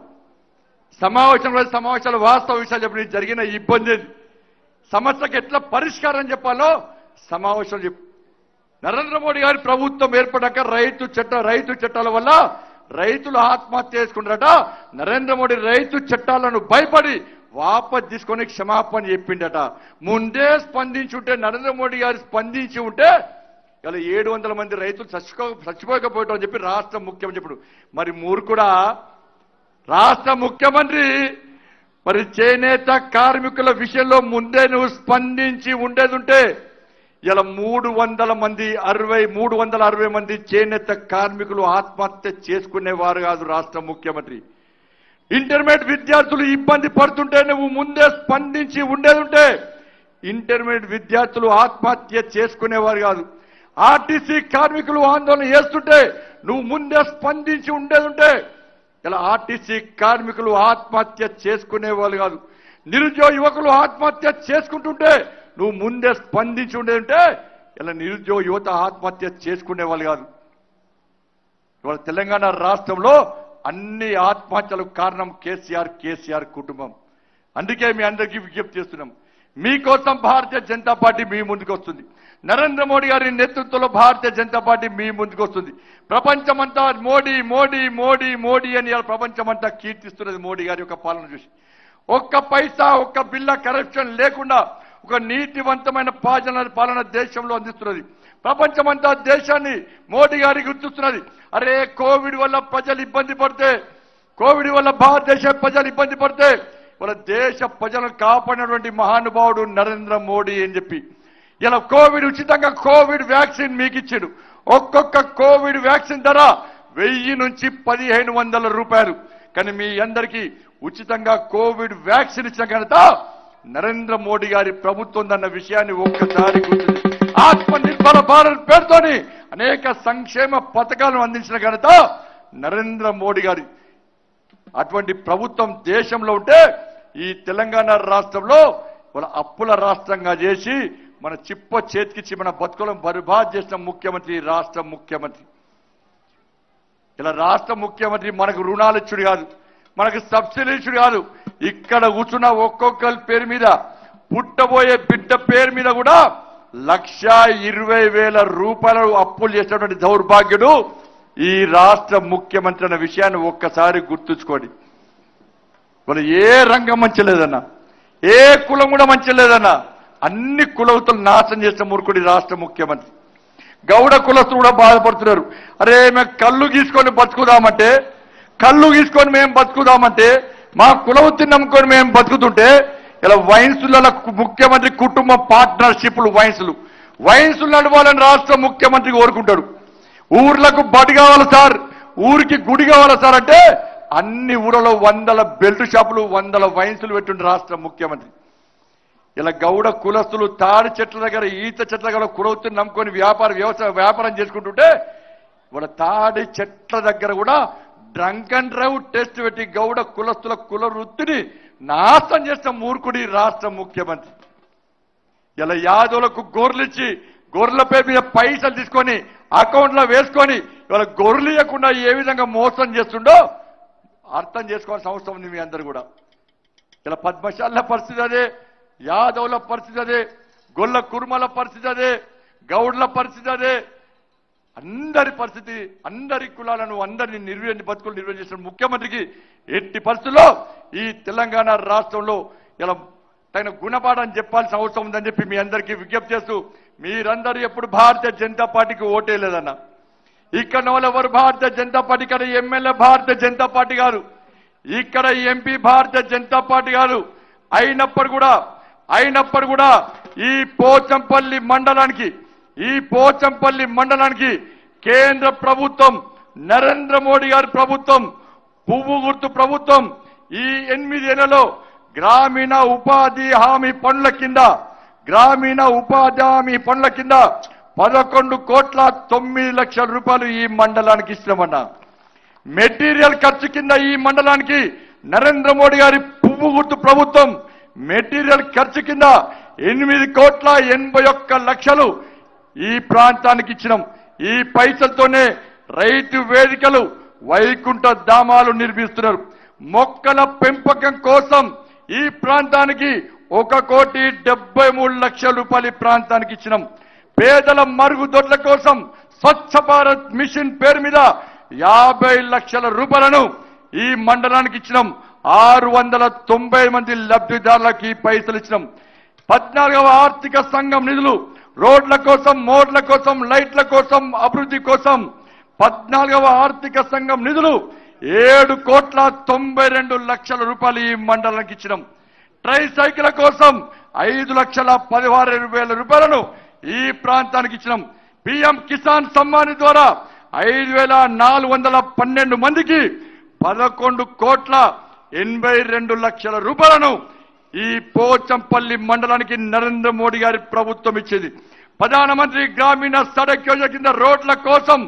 సమావేశంలో సమావేశాలు వాస్తవ విషయాలు చెప్పిన జరిగిన ఇబ్బంది సమస్యకు ఎట్లా పరిష్కారం చెప్పాలో సమావేశం చెప్పు నరేంద్ర మోడీ గారి ప్రభుత్వం ఏర్పడాక రైతు చట్ట రైతు చట్టాల వల్ల రైతులు ఆత్మహత్య చేసుకుంటారట. నరేంద్ర మోడీ రైతు చట్టాలను భయపడి వాపస్ తీసుకొని క్షమాపణ చెప్పిండట. ముందే స్పందించి ఉంటే నరేంద్ర మోడీ గారు స్పందించి ఉంటే ఇలా ఏడు వందల మంది రైతులు చచ్చిపో చచ్చిపోకపోవటం అని చెప్పి రాష్ట్ర ముఖ్యమంత్రి చెప్పాడు. మరి మూర్ఖుడా రాష్ట్ర ముఖ్యమంత్రి మరి చేనేత కార్మికుల విషయంలో ముందే నువ్వు స్పందించి ఉండేది ఉంటే ఇలా మూడు వందల మంది అరవై మూడు వందల అరవై మంది చేనేత కార్మికులు ఆత్మహత్య చేసుకునేవారు కాదు రాష్ట్ర ముఖ్యమంత్రి. ఇంటర్మీడియట్ విద్యార్థులు ఇబ్బంది పడుతుంటే నువ్వు ముందే స్పందించి ఉండేది ఉంటే ఇంటర్మీడియట్ విద్యార్థులు ఆత్మహత్య చేసుకునేవారు కాదు. ఆర్టీసీ కార్మికులు ఆందోళన చేస్తుంటే నువ్వు ముందే స్పందించి ఉండేది ఉంటే ఇలా ఆర్టీసీ కార్మికులు ఆత్మహత్య చేసుకునేవాళ్ళు కాదు. నిరుద్యోగ యువకులు ఆత్మహత్య చేసుకుంటుంటే నువ్వు ముందే స్పందించి ఉండేదంటే ఇలా నిరుద్యోగ యువత ఆత్మహత్య చేసుకునేవాళ్ళు కాదు. ఇవాళ తెలంగాణ రాష్ట్రంలో అన్ని ఆత్మహత్యలకు కారణం కేసీఆర్ కేసీఆర్ కుటుంబం. అందుకే మీ అందరికీ విజ్ఞప్తి చేస్తున్నాం. మీకోసం భారతీయ జనతా పార్టీ మీ ముందుకు వస్తుంది. నరేంద్ర మోడీ గారి నేతృత్వంలో భారతీయ జనతా పార్టీ మీ ముందుకు వస్తుంది. ప్రపంచమంతా మోడీ మోడీ మోడీ మోడీ అని ప్రపంచమంతా కీర్తిస్తున్నది మోడీ గారి యొక్క పాలన చూసి. ఒక్క పైసా ఒక్క బిల్ల కరప్షన్ లేకుండా ఒక నీతివంతమైన పాలన పాలన దేశంలో అందిస్తున్నది. ప్రపంచమంతా దేశాన్ని మోడీ గారికి గుర్తిస్తున్నది. అరే కోవిడ్ వల్ల ప్రజలు ఇబ్బంది పడితే కోవిడ్ వల్ల భారతదేశ ప్రజలు ఇబ్బంది పడితే వాళ్ళ దేశ ప్రజలను కాపాడినటువంటి మహానుభావుడు నరేంద్ర మోడీ అని చెప్పి. ఇలా కోవిడ్ ఉచితంగా కోవిడ్ వ్యాక్సిన్ మీకు ఇచ్చాడు. ఒక్కొక్క కోవిడ్ వ్యాక్సిన్ ధర వెయ్యి నుంచి పదిహేను వందల రూపాయలు. కానీ మీ అందరికీ ఉచితంగా కోవిడ్ వ్యాక్సిన్ ఇచ్చిన ఘనత నరేంద్ర మోడీ గారి ప్రభుత్వం అన్న విషయాన్ని ఒక్కసారి గుర్తు ఆత్మ నిర్భర భారత్ పేరుతోని అనేక సంక్షేమ పథకాలను అందించిన ఘనత నరేంద్ర మోడీ గారి. అటువంటి ప్రభుత్వం దేశంలో ఉంటే ఈ తెలంగాణ రాష్ట్రంలో వాళ్ళ అప్పుల రాష్ట్రంగా చేసి మన చిప్ప చేతికిచ్చి మన బతుకులను బర్బాద్ చేసిన ముఖ్యమంత్రి రాష్ట్ర ముఖ్యమంత్రి. ఇలా రాష్ట్ర ముఖ్యమంత్రి మనకు రుణాలు ఇచ్చుడు కాదు. మనకు సబ్సిడీ ఇచ్చుడు కాదు. ఇక్కడ కూర్చున్న ఒక్కొక్కరి పేరు మీద పుట్టబోయే బిడ్డ పేరు మీద కూడా లక్ష ఇరవై వేల రూపాయలు అప్పులు చేసినటువంటి దౌర్భాగ్యుడు ఈ రాష్ట్ర ముఖ్యమంత్రి అన్న విషయాన్ని ఒక్కసారి గుర్తుంచుకోండి. మరి ఏ రంగం మంచి లేదన్నా ఏ కులం కూడా మంచి లేదన్నా అన్ని కులవతలు నాశనం చేసిన మురుకుడి రాష్ట్ర ముఖ్యమంత్రి. గౌడ కులస్తులు కూడా బాధపడుతున్నారు. అరే మేము కళ్ళు గీసుకొని బతుకుదామంటే కళ్ళు గీసుకొని మేము బతుకుదామంటే మా కులవృత్తిని నమ్ముకొని మేము బతుకుతుంటే ఇలా వైన్సుల ముఖ్యమంత్రి కుటుంబ పార్ట్నర్షిప్లు వైన్సులు. వైన్సులు నడవాలని రాష్ట్ర ముఖ్యమంత్రి కోరుకుంటాడు. ఊర్లకు బడి కావాలి సార్. ఊరికి గుడి కావాలి సార్ అంటే అన్ని ఊళ్ళలో వందల బెల్ట్ షాపులు వందల వైన్సులు పెట్టుండే రాష్ట్ర ముఖ్యమంత్రి. ఇలా గౌడ కులస్తులు తాడి చెట్ల దగ్గర ఈత చెట్ల దగ్గర కులవుతుని నమ్ముకొని వ్యాపార వ్యవసాయ వ్యాపారం చేసుకుంటుంటే వాళ్ళ తాడి చెట్ల దగ్గర కూడా డ్రంక్ అండ్ డ్రైవ్ టెస్ట్ పెట్టి గౌడ కులస్తుల కుల వృత్తిని నాశనం చేసిన మూర్ఖుడి రాష్ట్ర ముఖ్యమంత్రి. ఇలా యాదవులకు గొర్రెలిచ్చి గొర్రెల పేరు మీద పైసలు తీసుకొని అకౌంట్లో వేసుకొని ఇవాళ గొర్రెలియకుండా ఏ విధంగా మోసం చేస్తుండో అర్థం చేసుకోవాల్సిన అవసరం ఉంది మీ అందరు కూడా. ఇలా పద్మశాల పరిస్థితి అదే యాదవుల పరిస్థితి అదే గొల్ల కుర్మల పరిస్థితి అదే గౌడ్ల పరిస్థితి అదే అందరి పరిస్థితి అందరి కులాలను అందరిని నిర్వహణ బతుకులు నిర్వహణ చేసిన ముఖ్యమంత్రికి ఎట్టి పరిస్థితుల్లో ఈ తెలంగాణ రాష్ట్రంలో ఇలా తగిన గుణపాఠం చెప్పాల్సిన అవసరం ఉందని చెప్పి మీ అందరికీ విజ్ఞప్తి చేస్తూ మీరందరూ ఎప్పుడు భారతీయ జనతా పార్టీకి ఓటే లేదన్న. ఇక్కడ వాళ్ళు ఎవరు భారతీయ జనతా పార్టీ ఇక్కడ ఎమ్మెల్యే భారతీయ జనతా పార్టీ గారు ఇక్కడ ఎంపీ భారతీయ జనతా పార్టీ గారు అయినప్పుడు కూడా అయినప్పుడు కూడా ఈ పోచంపల్లి మండలానికి ఈ పోచంపల్లి మండలానికి కేంద్ర ప్రభుత్వం నరేంద్ర మోడీ గారి ప్రభుత్వం పువ్వు గుర్తు ప్రభుత్వం ఈ ఎనిమిది నెలలో గ్రామీణ ఉపాధి హామీ పనుల కింద గ్రామీణ ఉపాధి హామీ పనుల కింద పదకొండు కోట్ల తొమ్మిది లక్షల రూపాయలు ఈ మండలానికి ఇచ్చినామన్నా మెటీరియల్ ఖర్చు కింద ఈ మండలానికి నరేంద్ర మోడీ గారి పువ్వు గుర్తు ప్రభుత్వం మెటీరియల్ ఖర్చు కింద ఎనిమిది కోట్ల ఎనభై ఒక్క లక్షలు ఈ ప్రాంతానికి ఇచ్చినాం. ఈ పైసలతోనే రైతు వేదికలు వైకుంఠ ధామాలు నిర్మిస్తున్నారు. మొక్కల పెంపకం కోసం ఈ ప్రాంతానికి ఒక కోటి డెబ్బై మూడు లక్షల రూపాయలు ప్రాంతానికి ఇచ్చినాం. పేదల మరుగుదొడ్ల కోసం స్వచ్ఛ భారత్ మిషన్ పేరు మీద యాభై లక్షల రూపాయలను ఈ మండలానికి ఇచ్చినాం. ఆరు వందల తొంభై మంది లబ్ధిదారులకి ఈ పైసలు ఇచ్చినాం. పద్నాలుగవ ఆర్థిక సంఘం నిధులు రోడ్ల కోసం మోడ్ల కోసం లైట్ల కోసం అభివృద్ధి కోసం పద్నాలుగవ ఆర్థిక సంఘం నిధులు ఏడు కోట్ల తొంభై రెండు లక్షల రూపాయలు ఈ మండలానికి ఇచ్చినాం. ట్రై సైకిల్ కోసం ఐదు లక్షల పదిహారు వేల రూపాయలను ఈ ప్రాంతానికి ఇచ్చినాం. పిఎం కిసాన్ సమ్మాన్ ద్వారా ఐదు వేల నాలుగు వందల పన్నెండు మందికి పదకొండు కోట్ల ఎనభై రెండు లక్షల రూపాయలను ఈ పోచంపల్లి మండలానికి నరేంద్ర మోడీ గారి ప్రభుత్వం ఇచ్చేది. ప్రధానమంత్రి గ్రామీణ సడక్ యోజన కింద రోడ్ల కోసం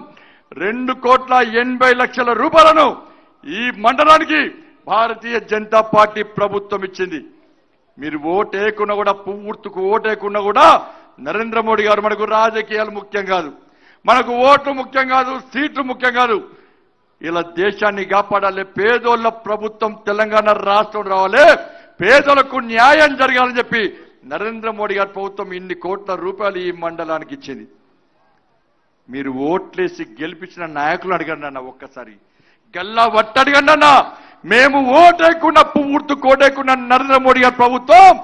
రెండు కోట్ల ఎనభై లక్షల రూపాయలను ఈ మండలానికి భారతీయ జనతా పార్టీ ప్రభుత్వం ఇచ్చింది. మీరు ఓటేయకుండా కూడా పువ్వుర్తుకు ఓటేయకుండా కూడా నరేంద్ర మోడీ గారు మనకు రాజకీయాలు ముఖ్యం కాదు. మనకు ఓట్లు ముఖ్యం కాదు సీట్లు ముఖ్యం కాదు. ఇలా దేశాన్ని కాపాడాలి పేదోళ్ళ ప్రభుత్వం తెలంగాణ రాష్ట్రం రావాలి. పేదలకు న్యాయం జరగాలని చెప్పి నరేంద్ర మోడీ గారి ప్రభుత్వం ఇన్ని కోట్ల రూపాయలు ఈ మండలానికి ఇచ్చింది. మీరు ఓట్లేసి గెలిపించిన నాయకులు అడగండి అన్న ఒక్కసారి. గల్లా వట్టి అడగండి అన్న. మేము ఓటేయకుండా పువ్వుర్తు కోటేయకుండా నరేంద్ర మోడీ గారి ప్రభుత్వం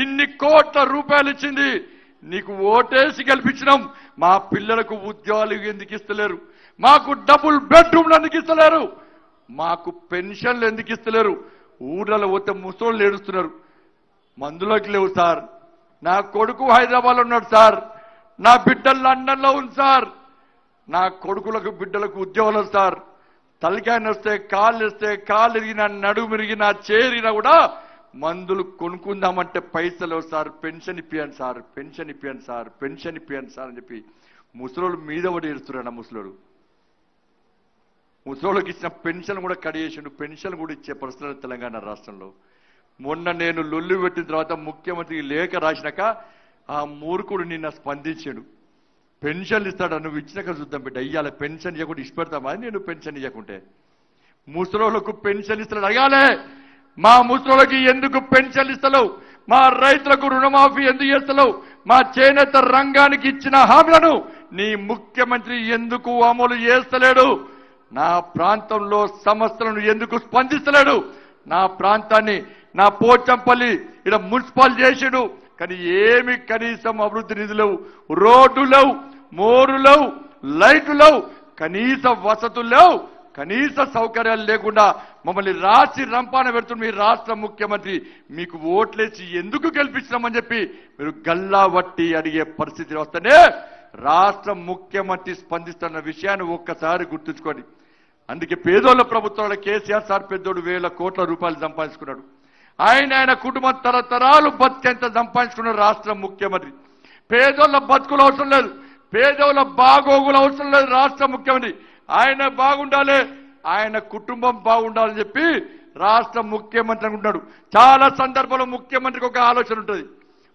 ఇన్ని కోట్ల రూపాయలు ఇచ్చింది. నీకు ఓటేసి గెలిపించినాం. మా పిల్లలకు ఉద్యోగాలు ఎందుకు ఇస్తలేరు? మాకు డబుల్ బెడ్రూమ్లు ఎందుకు ఇస్తలేరు? మాకు పెన్షన్లు ఎందుకు ఇస్తలేరు? ఊర్లలో పోతే ముసోళ్ళు ఏడుస్తున్నారు. మందులోకి లేవు సార్. నా కొడుకు హైదరాబాద్ ఉన్నాడు సార్. నా బిడ్డలు లండన్లో ఉంది సార్. నా కొడుకులకు బిడ్డలకు ఉద్యోగాలు సార్. తలకాయ వస్తే కాళ్ళు వస్తే కాళ్ళు ఇరిగినా నడుము ఇరిగినా చేరినా కూడా మందులు కొనుక్కుందామంటే పైసలు సార్. పెన్షన్ ఇప్పియండి సార్. పెన్షన్ ఇప్పియండి సార్. పెన్షన్ ఇప్పియండి సార్ అని చెప్పి ముసలోళ్ళు మీద కూడా ఏడుస్తున్నాడు ఆ ముసలోడు ముసలోళ్ళకి ఇచ్చిన పెన్షన్ కూడా కడిగేసిండు. పెన్షన్ కూడా ఇచ్చే పరిస్థితులు తెలంగాణ రాష్ట్రంలో. మొన్న నేను లొల్లు పెట్టిన తర్వాత ముఖ్యమంత్రికి లేఖ రాసినాక ఆ మూర్ఖుడు నిన్న స్పందించాడు. పెన్షన్లు ఇస్తాడు? నువ్వు ఇచ్చినాక చూద్దాం బిడ్డ. ఇయ్యాలి పెన్షన్ ఇవ్వకుండా ఇష్టపెడతామా నేను పెన్షన్ ఇవ్వకుంటే ముసలోళ్ళకు పెన్షన్ ఇస్తాడు అడగాలే. మా ముసలోళ్ళకి ఎందుకు పెన్షన్ ఇస్తలేవు? మా రైతులకు రుణమాఫీ ఎందుకు చేస్తలేవు? మా చేనేత రంగానికి ఇచ్చిన హామీలను నీ ముఖ్యమంత్రి ఎందుకు అమలు చేస్తలేడు? నా ప్రాంతంలో సమస్యలను ఎందుకు స్పందిస్తలేడు? నా ప్రాంతాన్ని నా పోచంపల్లి ఇక్కడ మున్సిపల్ చేసాడు. కానీ ఏమి కనీసం అభివృద్ధి నిధులు రోడ్డు లేవు మోరు లేవు లైట్లు లేవు కనీస వసతులు లేవు కనీస సౌకర్యాలు లేకుండా మమ్మల్ని రాసి రంపాన పెడుతున్న మీ రాష్ట్ర ముఖ్యమంత్రి మీకు ఓట్లేసి ఎందుకు గెలిపించినామని చెప్పి మీరు గల్లా వట్టి అడిగే పరిస్థితి వస్తేనే రాష్ట్ర ముఖ్యమంత్రి స్పందిస్తున్న విషయాన్ని ఒక్కసారి గుర్తుంచుకోండి. అందుకే పేదోళ్ళ ప్రభుత్వంలో కేసీఆర్ సార్ పెద్దోడు వేల కోట్ల రూపాయలు సంపాదించుకున్నాడు. ఆయన ఆయన కుటుంబం తరతరాలు బతికెంత సంపాదించుకున్నాడు రాష్ట్ర ముఖ్యమంత్రి. పేదోళ్ళ బతుకులు అవసరం లేదు. పేదోళ్ళ బాగోగులు అవసరం లేదు రాష్ట్ర ముఖ్యమంత్రి. ఆయన బాగుండాలి ఆయన కుటుంబం బాగుండాలని చెప్పి రాష్ట్ర ముఖ్యమంత్రి అనుకుంటున్నాడు. చాలా సందర్భాల్లో ముఖ్యమంత్రికి ఒక ఆలోచన ఉంటుంది.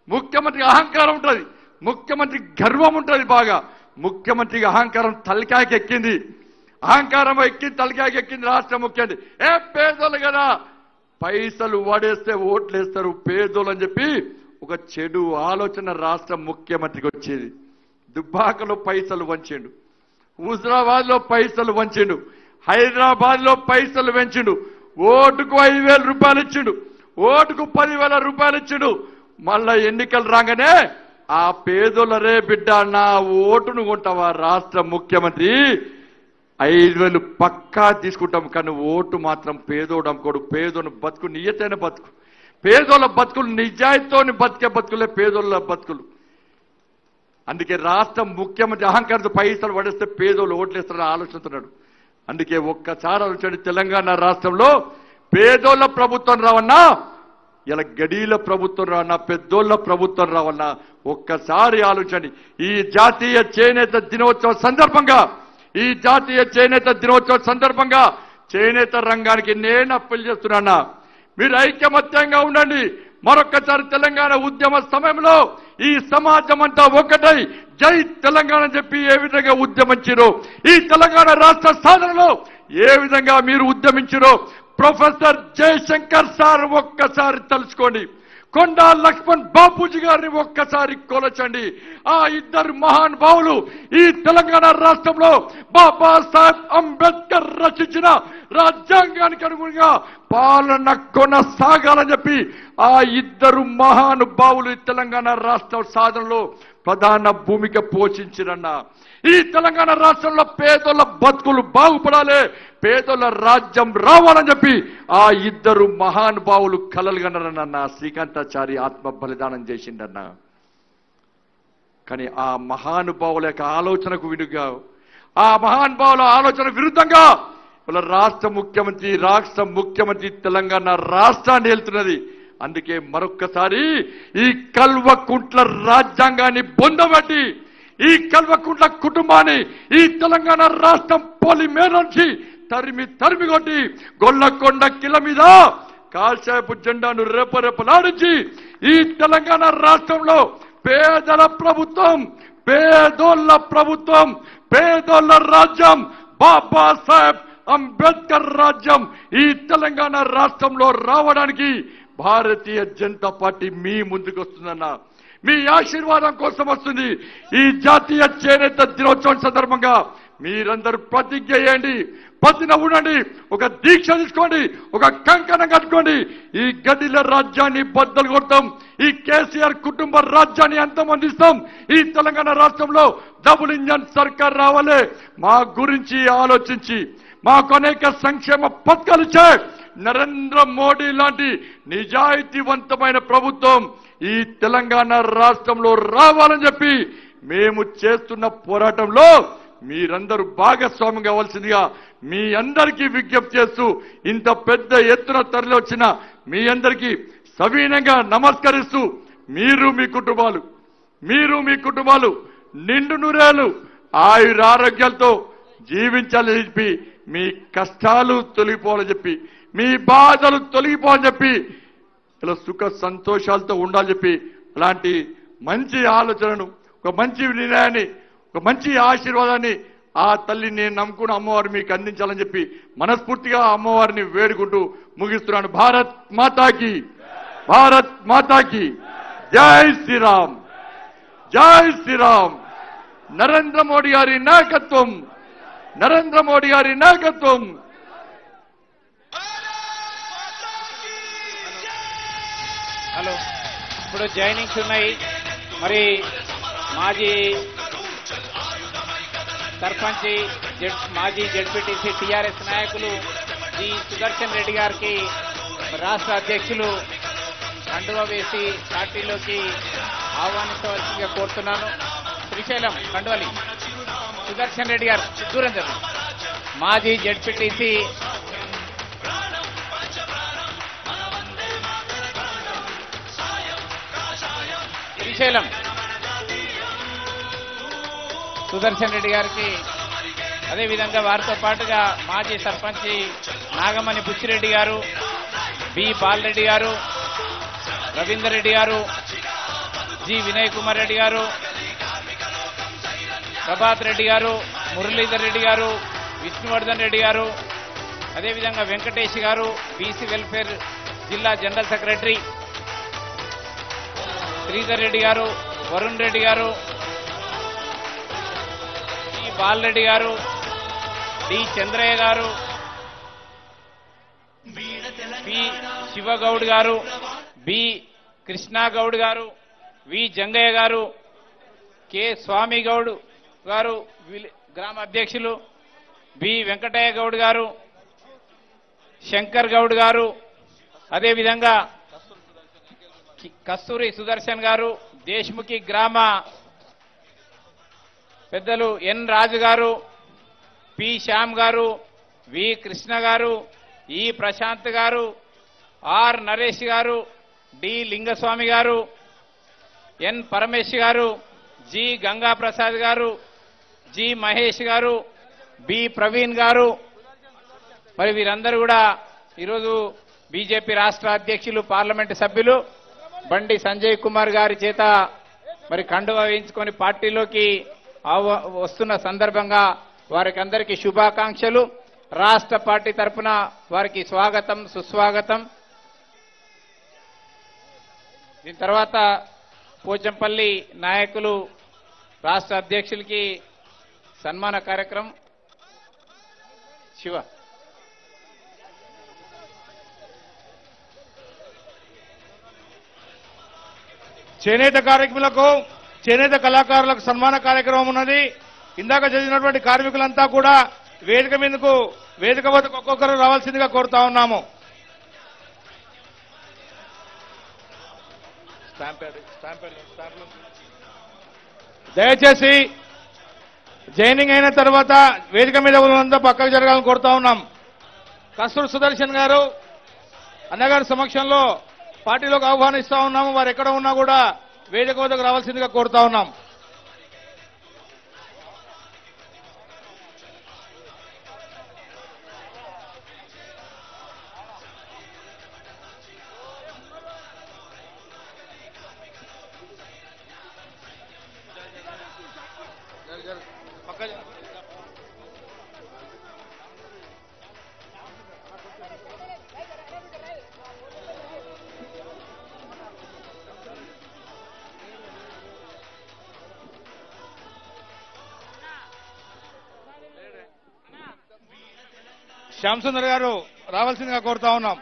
ముఖ్యమంత్రికి అహంకారం ఉంటుంది. ముఖ్యమంత్రి గర్వం ఉంటుంది బాగా. ముఖ్యమంత్రికి అహంకారం తలకాయకి ఎక్కింది. అహంకారం ఎక్కింది తలకాయకి ఎక్కింది రాష్ట్ర ముఖ్యమంత్రి. ఏ పేదోళ్ళు కదా? పైసలు వాడేస్తే ఓట్లు వేస్తారు పేదోళ్ళు అని చెప్పి ఒక చెడు ఆలోచన రాష్ట్ర ముఖ్యమంత్రికి వచ్చేది. దుబ్బాకలో పైసలు వంచిండు. హుజరాబాద్లో పైసలు వంచిండు. హైదరాబాద్లో పైసలు పెంచిండు. ఓటుకు ఐదు వేల రూపాయలు ఇచ్చిండు. ఓటుకు పదివేల రూపాయలు ఇచ్చిండు. మళ్ళా ఎన్నికలు రాగానే ఆ పేదోళ్ళ రే బిడ్డ నా ఓటును కొంటావా రాష్ట్ర ముఖ్యమంత్రి? ఐదు వేలు పక్కా తీసుకుంటాం కానీ ఓటు మాత్రం పేదోడు అమ్ముకోడు పేదోని బతుకు నియతైన బతుకు. పేదోళ్ళ బతుకులు నిజాయితీతోని బతికే బతుకులే పేదోళ్ళ బతుకులు. అందుకే రాష్ట్ర ముఖ్యమంత్రి అహంకారంతో పైసలు పడేస్తే పేదోళ్ళు ఓట్లేస్తారని ఆలోచిస్తున్నాడు. అందుకే ఒక్కసారి ఆలోచించండి తెలంగాణ రాష్ట్రంలో పేదోళ్ళ ప్రభుత్వం రావన్నా ఇలా గడీల ప్రభుత్వం రావన్నా పెద్దోళ్ళ ప్రభుత్వం రావన్నా ఒక్కసారి ఆలోచండి ఈ జాతీయ చేనేత దినోత్సవ సందర్భంగా ఈ జాతీయ చేనేత దినోత్సవ సందర్భంగా చేనేత రంగానికి నేను అప్పీల్ చేస్తున్నా మీరు ఐక్యమత్యంగా ఉండండి. మరొక్కసారి తెలంగాణ ఉద్యమ సమయంలో ఈ సమాజం అంతా ఒకటై జై తెలంగాణ చెప్పి ఏ విధంగా ఉద్యమించారో ఈ తెలంగాణ రాష్ట్ర సాధనలో ఏ విధంగా మీరు ఉద్యమించారో ప్రొఫెసర్ జయశంకర్ సార్ ఒక్కసారి తలుచుకోండి. కొండా లక్ష్మణ్ బాపూజీ గారిని ఒక్కసారి కొలచండి. ఆ ఇద్దరు మహాన్ భావులు ఈ తెలంగాణ రాష్ట్రంలో బాబాసాహెబ్ అంబేద్కర్ రచించిన రాజ్యాంగానికి అనుగుణంగా పాలన కొనసాగాలని చెప్పి ఆ ఇద్దరు మహానుభావులు ఈ తెలంగాణ రాష్ట్ర సాధనలో ప్రధాన భూమిక పోషించిరన్న ఈ తెలంగాణ రాష్ట్రంలో పేదోళ్ళ బతుకులు బాగుపడాలి పేదల రాజ్యం రావాలని చెప్పి ఆ ఇద్దరు మహానుభావులు కలలుగన్నారన్న శ్రీకాంతాచారి ఆత్మ బలిదానం చేసిండన్న. కానీ ఆ మహానుభావుల యొక్క ఆలోచనకు వినుగా ఆ మహానుభావుల ఆలోచన విరుద్ధంగా వాళ్ళ రాష్ట్ర ముఖ్యమంత్రి రాష్ట్ర ముఖ్యమంత్రి తెలంగాణ రాష్ట్రాన్ని వెళ్తున్నది అందుకే మరొక్కసారి ఈ కల్వకుంట్ల రాజ్యాంగాన్ని బొందబట్టి ఈ కల్వకుంట్ల కుటుంబాన్ని ఈ తెలంగాణ రాష్ట్రం పోలి మీద తరిమి తరిమి కొట్టి గొల్లకొండ కిల మీద కాల్సాపు జెండాను రెపరెపలాడించి ఈ తెలంగాణ రాష్ట్రంలో పేదల ప్రభుత్వం పేదోళ్ళ ప్రభుత్వం పేదోళ్ళ రాజ్యం బాబాసాహెబ్ అంబేద్కర్ రాజ్యం ఈ తెలంగాణ రాష్ట్రంలో రావడానికి భారతీయ జనతా పార్టీ మీ ముందుకు వస్తుందన్న మీ ఆశీర్వాదం కోసం వస్తుంది. ఈ జాతీయ చేనేత దినోత్సవం సందర్భంగా మీరందరూ ప్రతిజ్ఞ చేయండి. ప్రతిన ఉండండి. ఒక దీక్ష తీసుకోండి. ఒక కంకణం కట్టుకోండి. ఈ గడిల రాజ్యాన్ని బద్దలు కొడతాం. ఈ కేసీఆర్ కుటుంబ రాజ్యాన్ని అంతమందిస్తాం ఈ తెలంగాణ రాష్ట్రంలో డబుల్ ఇంజన్ సర్కార్ రావాలి. మా గురించి ఆలోచించి మాకు అనేక సంక్షేమ పథకాలు ఇచ్చాయి నరేంద్ర మోడీ లాంటి నిజాయితీవంతమైన ప్రభుత్వం ఈ తెలంగాణ రాష్ట్రంలో రావాలని చెప్పి మేము చేస్తున్న పోరాటంలో మీరందరూ భాగస్వామ్యం కావాల్సిందిగా మీ అందరికీ విజ్ఞప్తి చేస్తూ ఇంత పెద్ద ఎత్తున తరలి వచ్చిన మీ అందరికీ సవీనంగా నమస్కరిస్తూ మీరు మీ కుటుంబాలు మీరు మీ కుటుంబాలు నిండు నూరేలు ఆయుర ఆరోగ్యాలతో జీవించాలని చెప్పి మీ కష్టాలు తొలగిపోవాలని చెప్పి మీ బాధలు తొలగిపోవాలని చెప్పి ఇలా సుఖ సంతోషాలతో ఉండాలని చెప్పి అలాంటి మంచి ఆలోచనను ఒక మంచి నిర్ణయాన్ని ఒక మంచి ఆశీర్వాదాన్ని ఆ తల్లిని నేను నమ్ముకున్న అమ్మవారు మీకు అందించాలని చెప్పి మనస్ఫూర్తిగా అమ్మవారిని వేడుకుంటూ ముగిస్తున్నాను. భారత్ మాతాకి భారత్ మాతాకి జై శ్రీరామ్ జై శ్రీరామ్. నరేంద్ర మోడీ గారి నాయకత్వం నరేంద్ర మోడీ గారి నాయకత్వం. హలో. ఇప్పుడు జాయినింగ్స్ ఉన్నాయి. మరి మాజీ సర్పంచ్ జడ్- మాజీ జడ్పీటీసీ టీఆర్ఎస్ నాయకులు జి. సుదర్శన్ రెడ్డి గారికి రాష్ట్ర అధ్యక్షులు కండువా వేసి పార్టీలోకి ఆహ్వానించవలసిందిగా కోరుతున్నాను. శ్రీశైలం కండువలి. సుదర్శన్ రెడ్డి గారు దూరం మాజీ జడ్పీటీసీ శ్రీశైలం. సుదర్శన్ రెడ్డి గారికి అదేవిధంగా వారితో పాటుగా మాజీ సర్పంచ్ నాగమణి బుచ్చిరెడ్డి గారు బి బాలరెడ్డి గారు రవీందర్ రెడ్డి గారు జి వినయ్ కుమార్ రెడ్డి గారు ప్రభాత్ రెడ్డి గారు మురళీధర్ రెడ్డి గారు విష్ణువర్ధన్ రెడ్డి గారు అదేవిధంగా వెంకటేష్ గారు బీసీ వెల్ఫేర్ జిల్లా జనరల్ సెక్రటరీ శ్రీధర్ రెడ్డి గారు వరుణ్ రెడ్డి గారు టి బాలరెడ్డి గారు డి చంద్రయ్య గారు పి శివగౌడ్ గారు బి కృష్ణాగౌడ్ గారు వి జంగయ్య గారు కె స్వామి గౌడ్ గారు గ్రామ అధ్యక్షులు బి వెంకటయ్య గౌడ్ గారు శంకర్ గౌడ్ గారు అదేవిధంగా కస్తూరి సుదర్శన్ గారు దేశ్ముఖి గ్రామ పెద్దలు ఎన్ రాజు గారు పి శ్యామ్ గారు వి కృష్ణ గారు ఈ ప్రశాంత్ గారు ఆర్ నరేష్ గారు డి లింగస్వామి గారు ఎన్ పరమేష్ గారు జి గంగా ప్రసాద్ గారు జి మహేష్ గారు బి ప్రవీణ్ గారు. మరి వీరందరూ కూడా ఈరోజు బీజేపీ రాష్ట్ర అధ్యక్షులు పార్లమెంటు సభ్యులు బండి సంజయ్ కుమార్ గారి చేత మరి కండువా వేయించుకొని పార్టీలోకి వస్తున్న సందర్భంగా వారికి అందరికీ శుభాకాంక్షలు. రాష్ట్ర పార్టీ తరఫున వారికి స్వాగతం సుస్వాగతం. దీని తర్వాత పోచంపల్లి నాయకులు రాష్ట్ర అధ్యక్షులకి సన్మాన కార్యక్రమం. శివ. చేనేత కార్మికులకు చేనేత కళాకారులకు సన్మాన కార్యక్రమం ఉన్నది. ఇందాక చదివినటువంటి కార్మికులంతా కూడా వేదిక మీదకు వేదిక వద్దకు ఒక్కొక్కరు రావాల్సిందిగా కోరుతా ఉన్నాము. దయచేసి జైనింగ్ అయిన తర్వాత వేదిక మీద ఉన్నంతా పక్కకు జరగాలని కోరుతా ఉన్నాం. కస్తూర్ సుదర్శన్ గారు అన్నగారి సమక్షంలో పార్టీలోకి ఆహ్వానిస్తా ఉన్నాము. వారు ఎక్కడ ఉన్నా కూడా వేదిక వద్దకు రావాల్సిందిగా కోరుతా ఉన్నాం. శ్యామసుందర్ గారు రావాల్సిందిగా కోరుతా ఉన్నాం.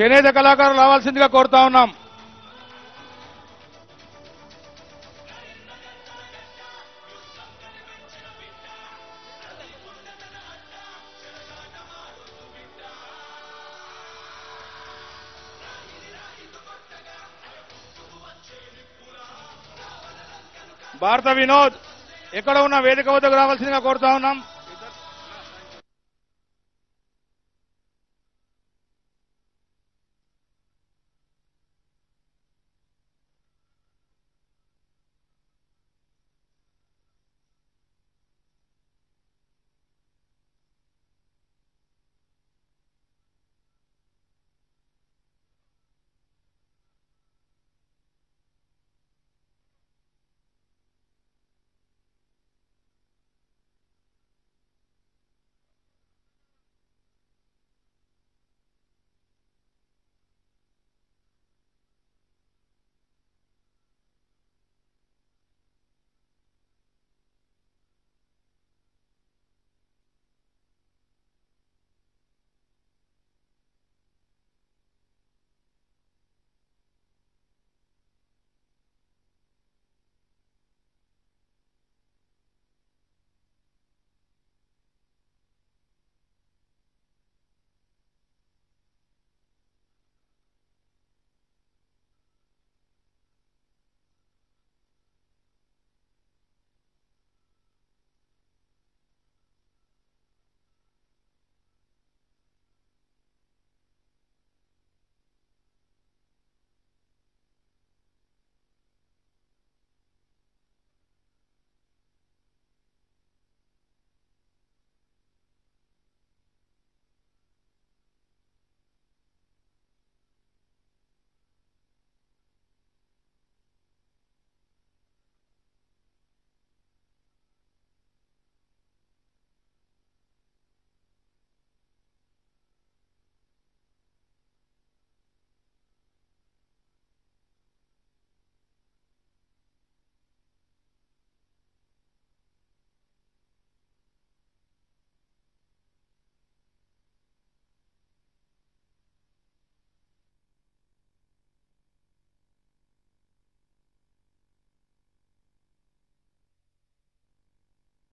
చేనేత కళాకారులు రావాల్సిందిగా కోరుతా ఉన్నాం. భారత వినోద్ ఎక్కడ ఉన్న వేదిక వద్దకు రావాల్సిందిగా కోరుతా ఉన్నాం.